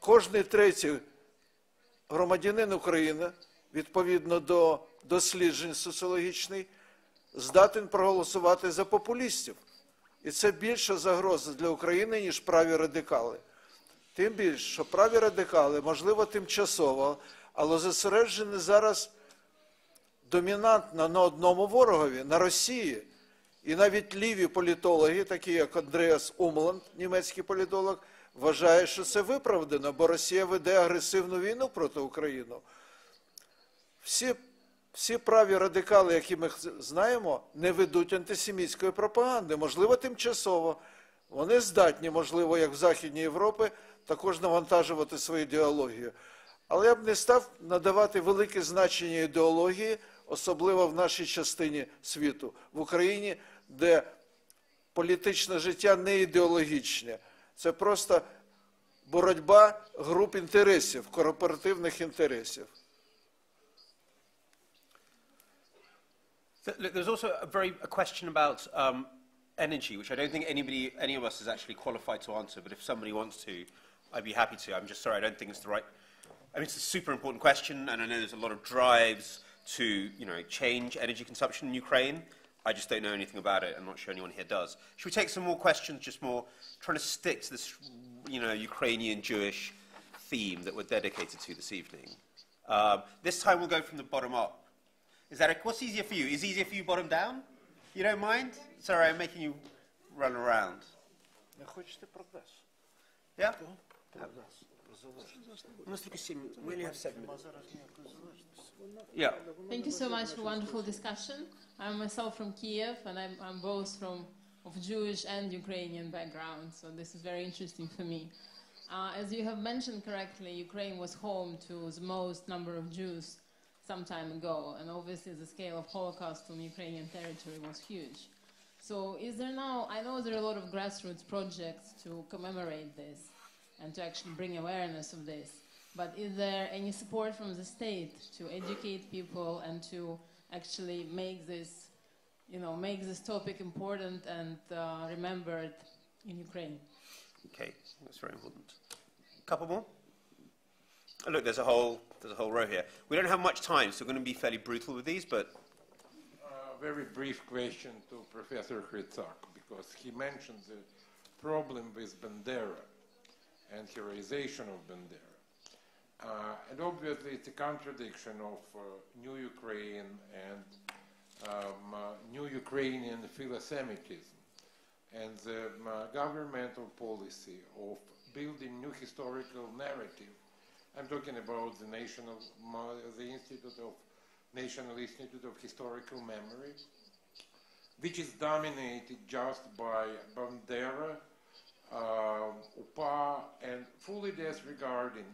Speaker 3: Кожний третій громадянин України відповідно до досліджень соціологічних, здатен проголосувати за популістів. І це більша загроза для України, ніж праві радикали. Тим більше, що праві радикали, можливо, тимчасово, але зосереджені зараз домінантно на одному ворогові, на Росії. І навіть ліві політологи, такі як Андреас Умланд, німецький політолог, вважає, що це виправдано, бо Росія веде агресивну війну проти України. Всі, всі праві радикали, які ми знаємо, не ведуть антисемітської пропаганди, можливо, тимчасово. Вони здатні, можливо, як в Західній Європі, також навантажувати свою ідеологію. Але я б не став надавати велике значення ідеології, особливо в нашій частині світу, в Україні, де політичне життя не ідеологічне. Це просто боротьба груп інтересів, корпоративних інтересів.
Speaker 1: There's also a very a question about um, energy, which I don't think anybody, any of us is actually qualified to answer. But if somebody wants to, I'd be happy to. I'm just sorry, I don't think it's the right. I mean, it's a super important question, and I know there's a lot of drives to, you know, change energy consumption in Ukraine. I just don't know anything about it. I'm not sure anyone here does. Should we take some more questions? Just more trying to stick to this, you know, Ukrainian Jewish theme that we're dedicated to this evening. Um, this time we'll go from the bottom up. Is that a, what's easier for you? Is it easier for you bottom down? You don't mind? Sorry, I'm making you run around.
Speaker 3: Не хочете прогрес?
Speaker 1: Yeah?
Speaker 3: We only have seven minutes.
Speaker 1: Yeah.
Speaker 9: Thank you so much for wonderful discussion. I'm myself from Kiev, and I'm, I'm both from of Jewish and Ukrainian background, so this is very interesting for me. Uh, as you have mentioned correctly, Ukraine was home to the most number of Jews some time ago, and obviously the scale of Holocaust on Ukrainian territory was huge. So, is there now? I know there are a lot of grassroots projects to commemorate this and to actually bring awareness of this. But is there any support from the state to educate people and to actually make this, you know, make this topic important and uh, remembered in Ukraine?
Speaker 1: Okay, that's very important. A Couple more. Oh, look, there's a whole there's a whole row here. We don't have much time, so we're going to be fairly brutal with these. But
Speaker 10: A very brief question to Professor Hrytsak, because he mentioned the problem with Bandera and heroization of Bandera. Uh, and obviously, it's a contradiction of uh, New Ukraine and um, uh, New Ukrainian philosemitism and the um, uh, governmental policy of building new historical narrative. I'm talking about the national, the Institute of National Institute of Historical Memory, which is dominated just by Bandera, UPA, and fully disregarding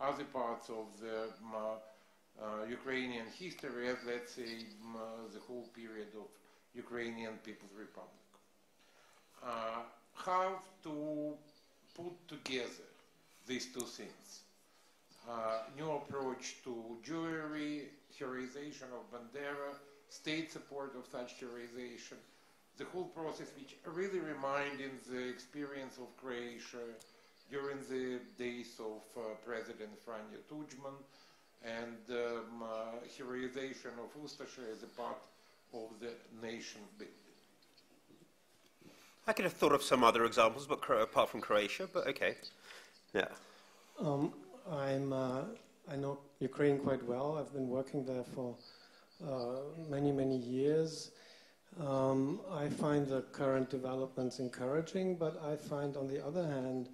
Speaker 10: other parts of the um, uh, uh, Ukrainian history as, let's say, um, uh, the whole period of Ukrainian People's Republic. Uh, how to put together these two things? Uh, new approach to Jewry, heroization of Bandera, state support of such heroization, the whole process which really reminding the experience of Croatia during the days of uh, President Franjo Tudjman and um, uh, heroization of Ustasha as a part of the nation building.
Speaker 1: I could have thought of some other examples, but apart from Croatia. But okay, yeah.
Speaker 11: Um, I'm, uh, I know Ukraine quite well. I've been working there for uh, many, many years. Um, I find the current developments encouraging, but I find, on the other hand,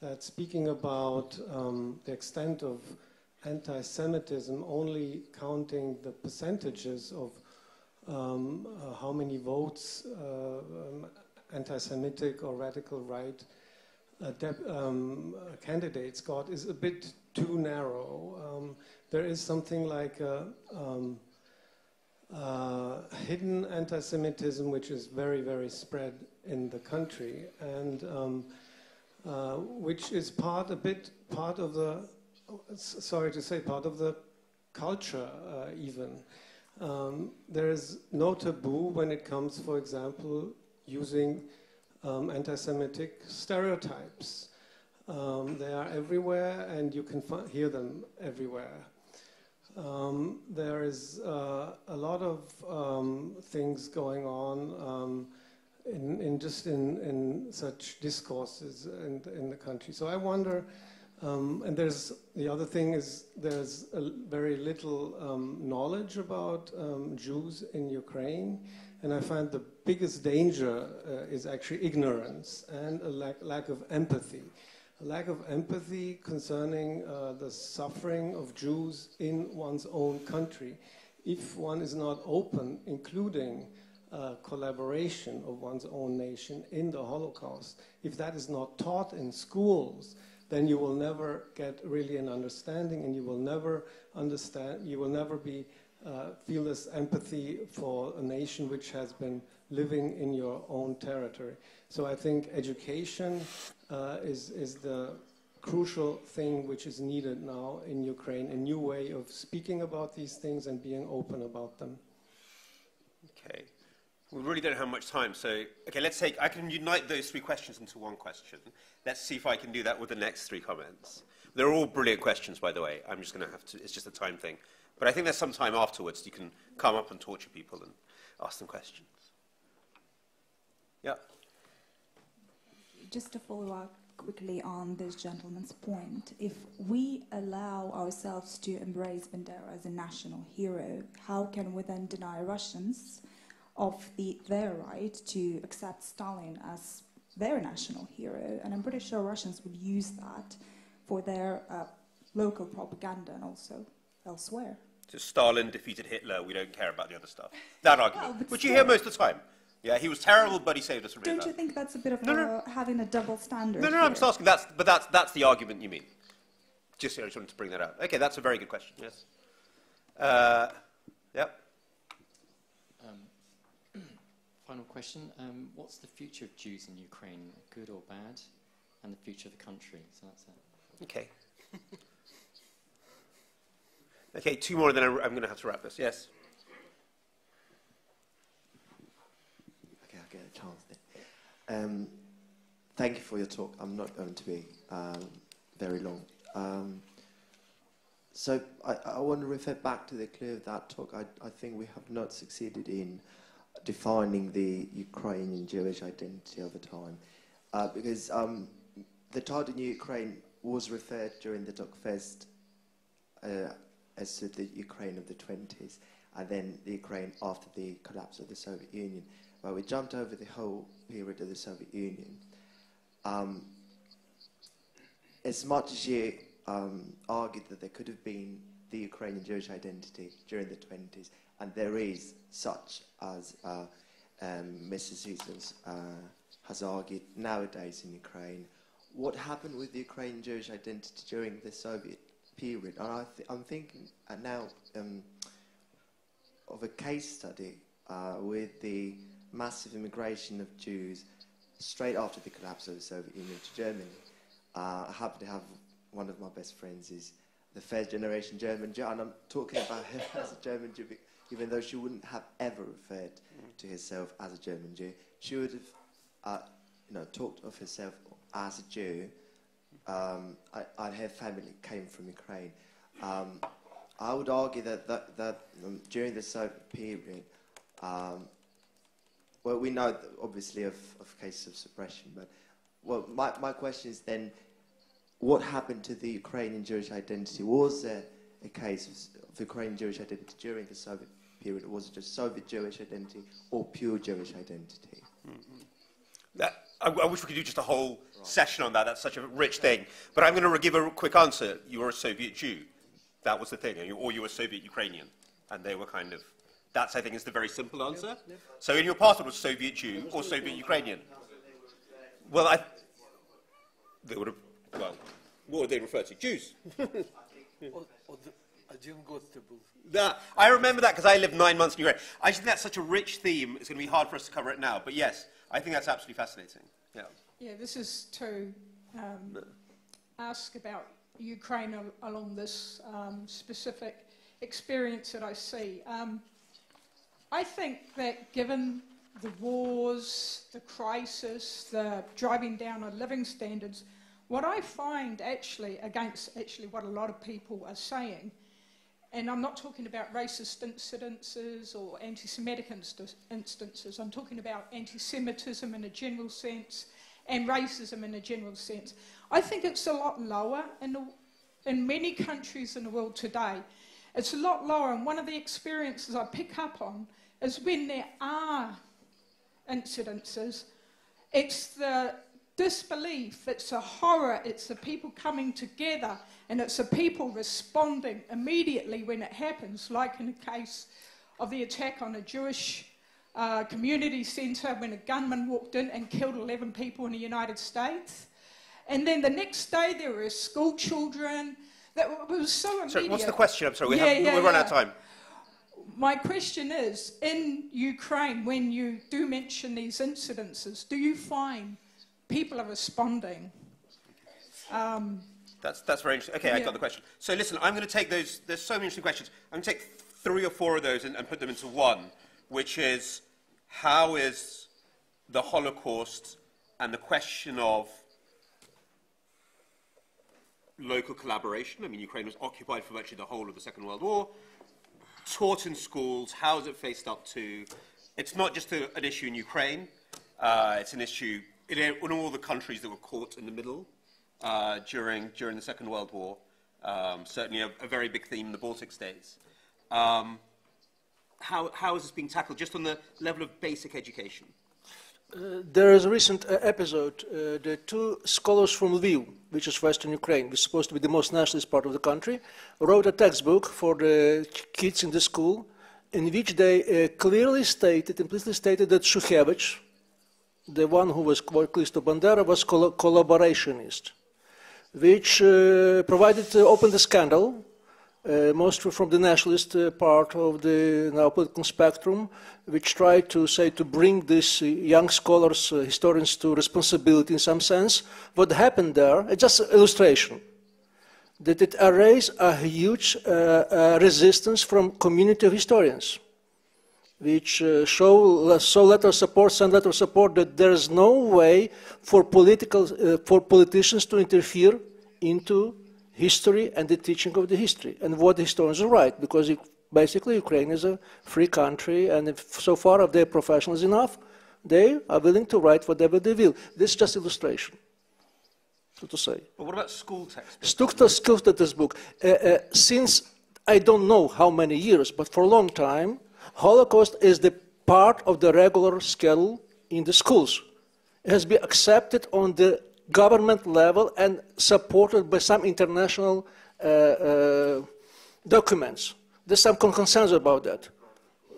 Speaker 11: that speaking about um, the extent of anti Semitism, only counting the percentages of um, uh, how many votes uh, um, anti Semitic or radical right uh, um, uh, candidates got is a bit too narrow. Um, there is something like a uh, hidden anti-Semitism, which is very, very spread in the country, and um, uh, which is part a bit part of the, sorry to say, part of the culture uh, even. Um, there is no taboo when it comes, for example, using um, anti-Semitic stereotypes. Um, they are everywhere, and you can hear them everywhere. Um, there is uh, a lot of um, things going on um, in, in, just in, in such discourses in, in the country. So I wonder, um, and there's the other thing is there's very little um, knowledge about Jews in Ukraine, and I find the biggest danger uh, is actually ignorance and a lack, lack of empathy a lack of empathy concerning uh, the suffering of Jews in one's own country. If one is not open, including uh, collaboration of one's own nation in the Holocaust, if that is not taught in schools, then you will never get really an understanding and you will never understand, you will never be, uh, feel this empathy for a nation which has been living in your own territory. So I think education uh, is, is the crucial thing which is needed now in Ukraine, a new way of speaking about these things and being open about them.
Speaker 1: Okay. We really don't have much time, so okay, let's take. I can unite those three questions into one question. Let's see if I can do that with the next three comments. They're all brilliant questions, by the way. I'm just going to have to. It's just a time thing, but I think there's some time afterwards you can come up and torture people and ask them questions. Yeah
Speaker 12: just to follow up quickly on this gentleman's point, if we allow ourselves to embrace Bandera as a national hero, how can we then deny Russians of the, their right to accept Stalin as their national hero? And I'm pretty sure Russians would use that for their uh, local propaganda and also elsewhere.
Speaker 1: So Stalin defeated Hitler, we don't care about the other stuff. That argument, well, which you hear most of the time. Yeah, he was terrible, but he saved us from
Speaker 12: Don't you think that's a bit of no, no. having a double standard?
Speaker 1: No, no, no, I'm just asking. That's, but that's, that's the argument you mean. Just, I just wanted to bring that out. Okay, that's a very good question, yes. Uh, yep.
Speaker 13: Um, final question. Um, what's the future of Jews in Ukraine, good or bad? And the future of the country? So that's it.
Speaker 1: Okay. okay, two more, then I'm, I'm going to have to wrap this. Yes.
Speaker 14: get a Um, thank you for your talk. I'm not going to be um, very long. Um, so I, I, want to refer back to the clear of that talk. I, I, think we have not succeeded in defining the Ukrainian Jewish identity over time. Uh, because um, the title New Ukraine was referred during the DocFest uh, as the Ukraine of the 20s, and then the Ukraine after the collapse of the Soviet Union. Well, we jumped over the whole period of the Soviet Union. Um, as much as you um, argued that there could have been the Ukrainian Jewish identity during the 20s, and there is such as uh, um, Mrs. Uh, has argued nowadays in Ukraine, what happened with the Ukrainian Jewish identity during the Soviet period? And I am thinking uh, now um, of a case study uh, with the massive immigration of Jews straight after the collapse of the Soviet Union to Germany. Uh, I happen to have one of my best friends is the first generation German Jew, and I'm talking about her as a German Jew, even though she wouldn't have ever referred to herself as a German Jew. She would have, uh, you know, talked of herself as a Jew, um, and her family came from Ukraine. Um, I would argue that, that, that um, during the Soviet period, um, well, we know obviously of, of cases of suppression, but well, my, my question is then, what happened to the Ukrainian Jewish identity? Was there a case of, Ukrainian Jewish identity during the Soviet period, was it just Soviet Jewish identity or pure Jewish identity?
Speaker 1: Mm-hmm. That, I, I, wish we could do just a whole right. session on that. That's such a rich thing. But I'm going to give a quick answer. You were a Soviet Jew. That was the thing. Or you were Soviet Ukrainian. And they were kind of that's, I think, is the very simple answer. So in your passport was Soviet Jew or Soviet Ukrainian. Well, I, they would have, well, what would they refer to? Jews. That, I remember that because I lived nine months in Ukraine. I think that's such a rich theme, it's going to be hard for us to cover it now. But yes, I think that's absolutely fascinating. Yeah,
Speaker 15: yeah this is to um, ask about Ukraine al- along this um, specific experience that I see. Um, I think that given the wars, the crisis, the driving down of living standards, what I find actually against actually what a lot of people are saying and I'm not talking about racist incidences or anti Semitic instances, I'm talking about anti Semitism in a general sense and racism in a general sense. I think it's a lot lower in, the, in many countries in the world today. It's a lot lower, and one of the experiences I pick up on is when there are incidences, it's the disbelief, it's the horror, it's the people coming together, and it's the people responding immediately when it happens, like in the case of the attack on a Jewish uh, community centre when a gunman walked in and killed 11 people in the United States. And then the next day there were school children. That was so immediate.
Speaker 1: Sorry, what's the question? I'm sorry, we
Speaker 15: yeah,
Speaker 1: have,
Speaker 15: yeah,
Speaker 1: we've run
Speaker 15: yeah.
Speaker 1: out of time.
Speaker 15: My question is in Ukraine, when you do mention these incidences, do you find people are responding? Um,
Speaker 1: That's, that's very interesting. Okay, I
Speaker 15: Yeah.
Speaker 1: got the question. So listen, I'm going to take those, there's so many interesting questions. I'm going to take three or four of those and, and put them into one, which is how is the Holocaust and the question of local collaboration, I mean, Ukraine was occupied for virtually the whole of the Second World War, taught in schools, how is it faced up to? It's not just a, an issue in Ukraine, uh, it's an issue in, in all the countries that were caught in the middle uh, during, during the Second World War. Um, certainly a, a very big theme in the Baltic states. Um, how, how is this being tackled just on the level of basic education?
Speaker 2: Uh, there is a recent uh, episode. Uh, the two scholars from Lviv, which is western Ukraine, which is supposed to be the most nationalist part of the country, wrote a textbook for the kids in the school, in which they uh, clearly stated, implicitly stated that Shukhevich, the one who was quite close to Bandera, was col- collaborationist, which uh, provided opened the scandal uh, mostly from the nationalist uh, part of the now political spectrum, which tried to say to bring these uh, young scholars, uh, historians to responsibility in some sense. What happened there, it's just an illustration, that it arrays a huge uh, resistance from community of historians, which show, so of support, send letter of support that there is no way for, political, for politicians to interfere into history and the teaching of the history and what the historians write because it, basically Ukraine is a free country and if, so far if they're professionals enough they are willing to write whatever they will. This is just illustration, so to say.
Speaker 1: But what about school textbooks?
Speaker 2: Stukta skills this book. Uh, uh, since I don't know how many years, but for a long time, Holocaust is the part of the regular schedule in the schools. It has been accepted on the government level and supported by some international uh, uh, documents. There's some consensus about that.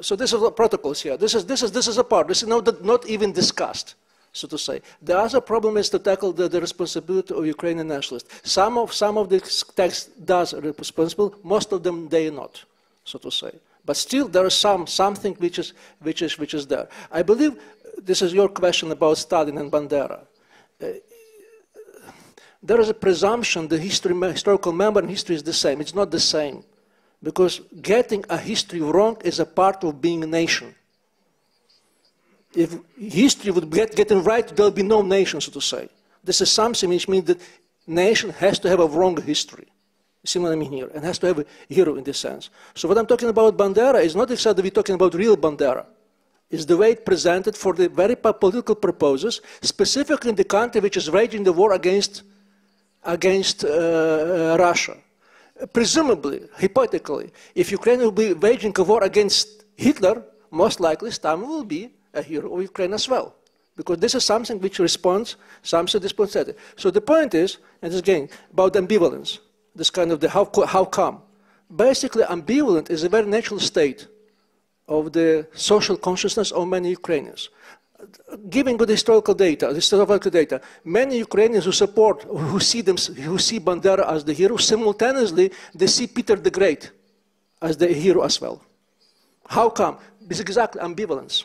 Speaker 2: So this is the protocols here. This is, this is, this is a part. This is not, not even discussed, so to say. The other problem is to tackle the, the responsibility of Ukrainian nationalists. Some of, some of the text does responsible, most of them they are not, so to say. But still there is some, something which is, which, is, which is there. I believe this is your question about Stalin and Bandera. Uh, there is a presumption the history, historical memory and history is the same. It's not the same. Because getting a history wrong is a part of being a nation. If history would get getting right, there will be no nation, so to say. This is something which means that nation has to have a wrong history. You see what I mean here? And has to have a hero in this sense. So what I'm talking about Bandera is not exactly we're talking about real Bandera. It's the way it presented for the very political purposes, specifically in the country which is waging the war against, against uh, uh, Russia presumably, hypothetically, if Ukraine will be waging a war against Hitler, most likely Stalin will be a hero of Ukraine as well. Because this is something which responds, something responds So the point is, and again, about ambivalence, this kind of the how, how come. Basically, ambivalent is a very natural state of the social consciousness of many Ukrainians giving good historical data, historical data, many Ukrainians who support, who see them, who see Bandera as the hero, simultaneously they see Peter the Great as the hero as well. How come? It's exactly ambivalence.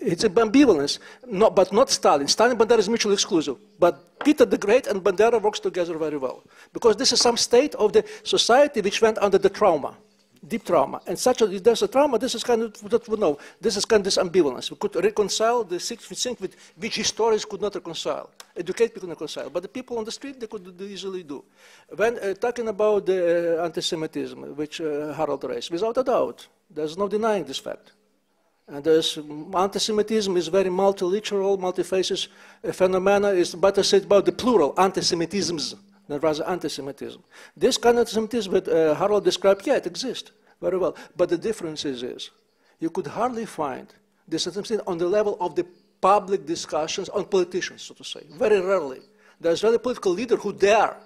Speaker 2: It's ambivalence, not, but not Stalin. Stalin and Bandera is mutually exclusive. But Peter the Great and Bandera works together very well. Because this is some state of the society which went under the trauma. Deep trauma. And such a, if there's a trauma, this is kind of what we know. This is kind of this ambivalence. We could reconcile the things with which historians could not reconcile. Educate people could reconcile. But the people on the street, they could easily do. When uh, talking about the uh, anti-Semitism, which uh, Harold raised, without a doubt, there's no denying this fact. And there's, anti-Semitism is very multilateral, multifaceted uh, phenomena. It's better said about the plural, anti-Semitisms than rather anti-Semitism. This kind of anti-Semitism that uh, Harold described, yeah, it exists very well. But the difference is, is you could hardly find this anti-Semitism on the level of the public discussions on politicians, so to say. Very rarely. There's really a political leader who dare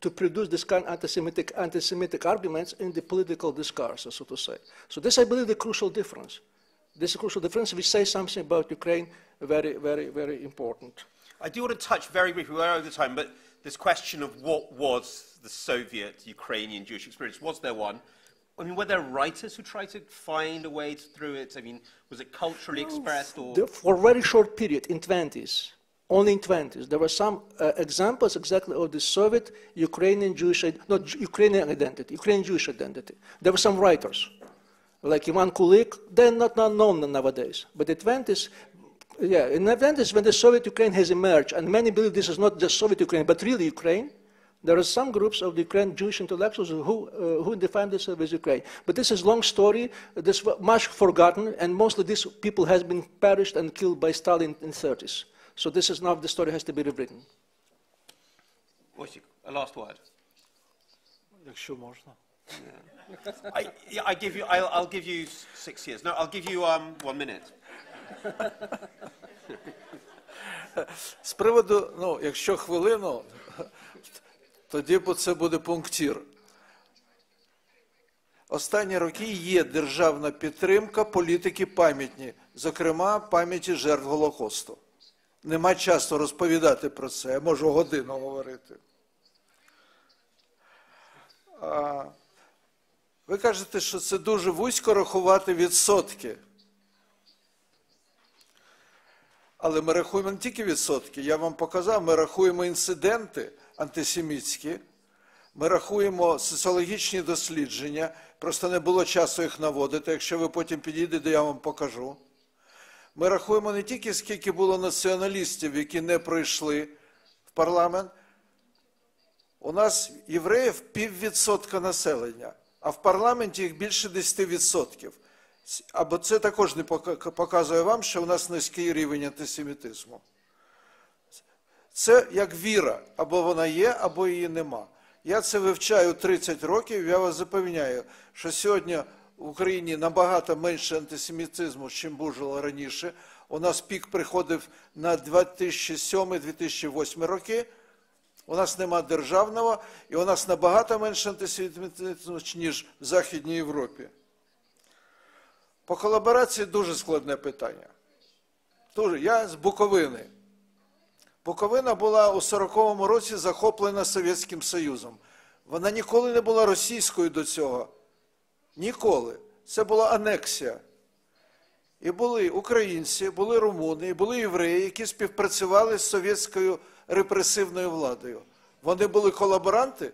Speaker 2: to produce this kind of anti-Semitic, anti-Semitic arguments in the political discourse, so to say. So this, I believe, the crucial difference. This crucial difference. We say something about Ukraine very, very, very important.
Speaker 1: I do want to touch very briefly, we're over the time, but this question of what was the Soviet Ukrainian Jewish experience. Was there one? I mean, were there writers who tried to find a way through it? I mean, was it culturally expressed or?
Speaker 2: For a very short period, in 20s, only in 20s, there were some uh, examples exactly of the Soviet Ukrainian Jewish, not Ukrainian identity, Ukrainian Jewish identity. There were some writers, like Ivan Kulik, they're not, not known nowadays. But in the 20s, yeah, in the 20s when the Soviet Ukraine has emerged, and many believe this is not just Soviet Ukraine, but really Ukraine, there are some groups of the Ukrainian Jewish intellectuals who, uh, who define themselves as Ukraine. But this is long story, this much forgotten, and mostly these people has been perished and killed by Stalin in 30s. So this is now the story has to be rewritten.
Speaker 1: Wojciech, a last word.
Speaker 3: Якщо можна.
Speaker 1: Yeah. I, yeah, I give you, I'll, I'll give you six years. No, I'll give you um, one minute.
Speaker 3: З приводу, ну, якщо хвилину, тоді це буде пунктір. Останні роки є державна підтримка політики пам'ятні, зокрема пам'яті жертв Голокосту. Нема часу розповідати про це, я можу годину говорити. А, ви кажете, що це дуже вузько рахувати відсотки. Але ми рахуємо не тільки відсотки. Я вам показав, ми рахуємо інциденти антисемітські, ми рахуємо соціологічні дослідження, просто не було часу їх наводити. Якщо ви потім підійдете, я вам покажу. Ми рахуємо не тільки скільки було націоналістів, які не пройшли в парламент. У нас євреїв піввідсотка населення, а в парламенті їх більше 10%. Або це також не показує вам, що у нас низький рівень антисемітизму. Це як віра, або вона є, або її нема. Я це вивчаю 30 років, я вас запевняю, що сьогодні в Україні набагато менше антисемітизму, чим було раніше. У нас пік приходив на 2007-2008 роки. У нас нема державного, і у нас набагато менше антисемітизму, ніж в Західній Європі. По колаборації дуже складне питання. Дуже. Я з Буковини. Буковина була у 40-му році захоплена Совєтським Союзом. Вона ніколи не була російською до цього. Ніколи. Це була анексія. І були українці, були румуни, були євреї, які співпрацювали з совєтською репресивною владою. Вони були колаборанти?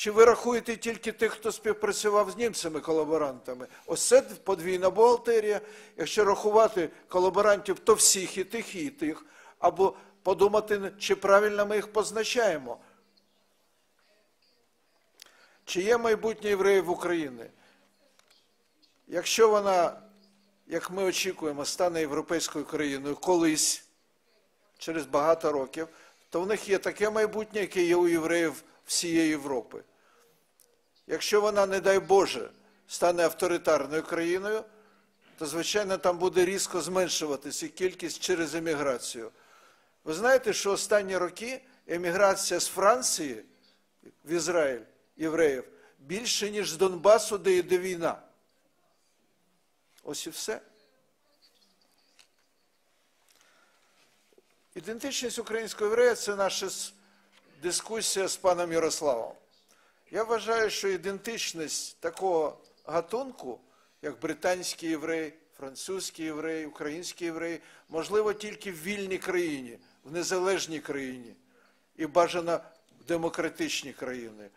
Speaker 3: Чи ви рахуєте тільки тих, хто співпрацював з німцями колаборантами? Ось це подвійна бухгалтерія. Якщо рахувати колаборантів, то всіх і тих, і тих. Або подумати, чи правильно ми їх позначаємо. Чи є майбутнє євреїв України? Якщо вона, як ми очікуємо, стане європейською країною колись, через багато років, то в них є таке майбутнє, яке є у євреїв всієї Європи. Якщо вона, не дай Боже, стане авторитарною країною, то, звичайно, там буде різко зменшуватися кількість через еміграцію. Ви знаєте, що останні роки еміграція з Франції в Ізраїль євреїв більше, ніж з Донбасу, де йде війна. Ось і все. Ідентичність українського єврея це наша дискусія з паном Ярославом. Я вважаю, що ідентичність такого гатунку, як британський єврей, французький єврей, український єврей, можливо тільки в вільній країні, в незалежній країні і бажано в демократичній країні.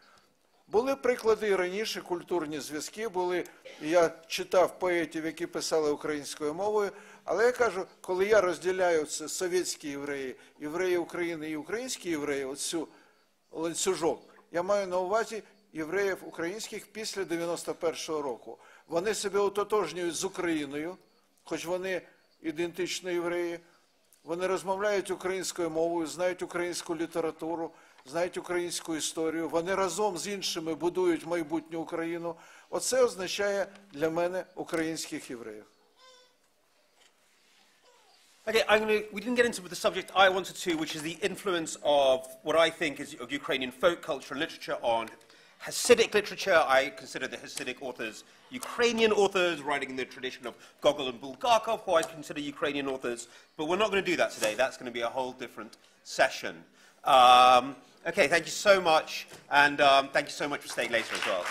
Speaker 3: Були приклади і раніше, культурні зв'язки були. Я читав поетів, які писали українською мовою. Але я кажу, коли я розділяю це совєтські євреї, євреї України і українські євреї, оцю ланцюжок, я маю на увазі євреїв українських після 91-го року. Вони себе ототожнюють з Україною, хоч вони ідентично євреї. Вони розмовляють українською мовою, знають українську літературу, знають українську історію. Вони разом з іншими будують майбутню Україну. Оце означає для мене українських євреїв.
Speaker 1: Okay, gonna, we didn't get into the subject I wanted to, which is the influence of what I think is of Ukrainian folk culture and literature on Hasidic literature. I consider the Hasidic authors Ukrainian authors, writing in the tradition of Gogol and Bulgakov, who I consider Ukrainian authors. But we're not going to do that today. That's going to be a whole different session. Um, okay, thank you so much, and um, thank you so much for staying later as well.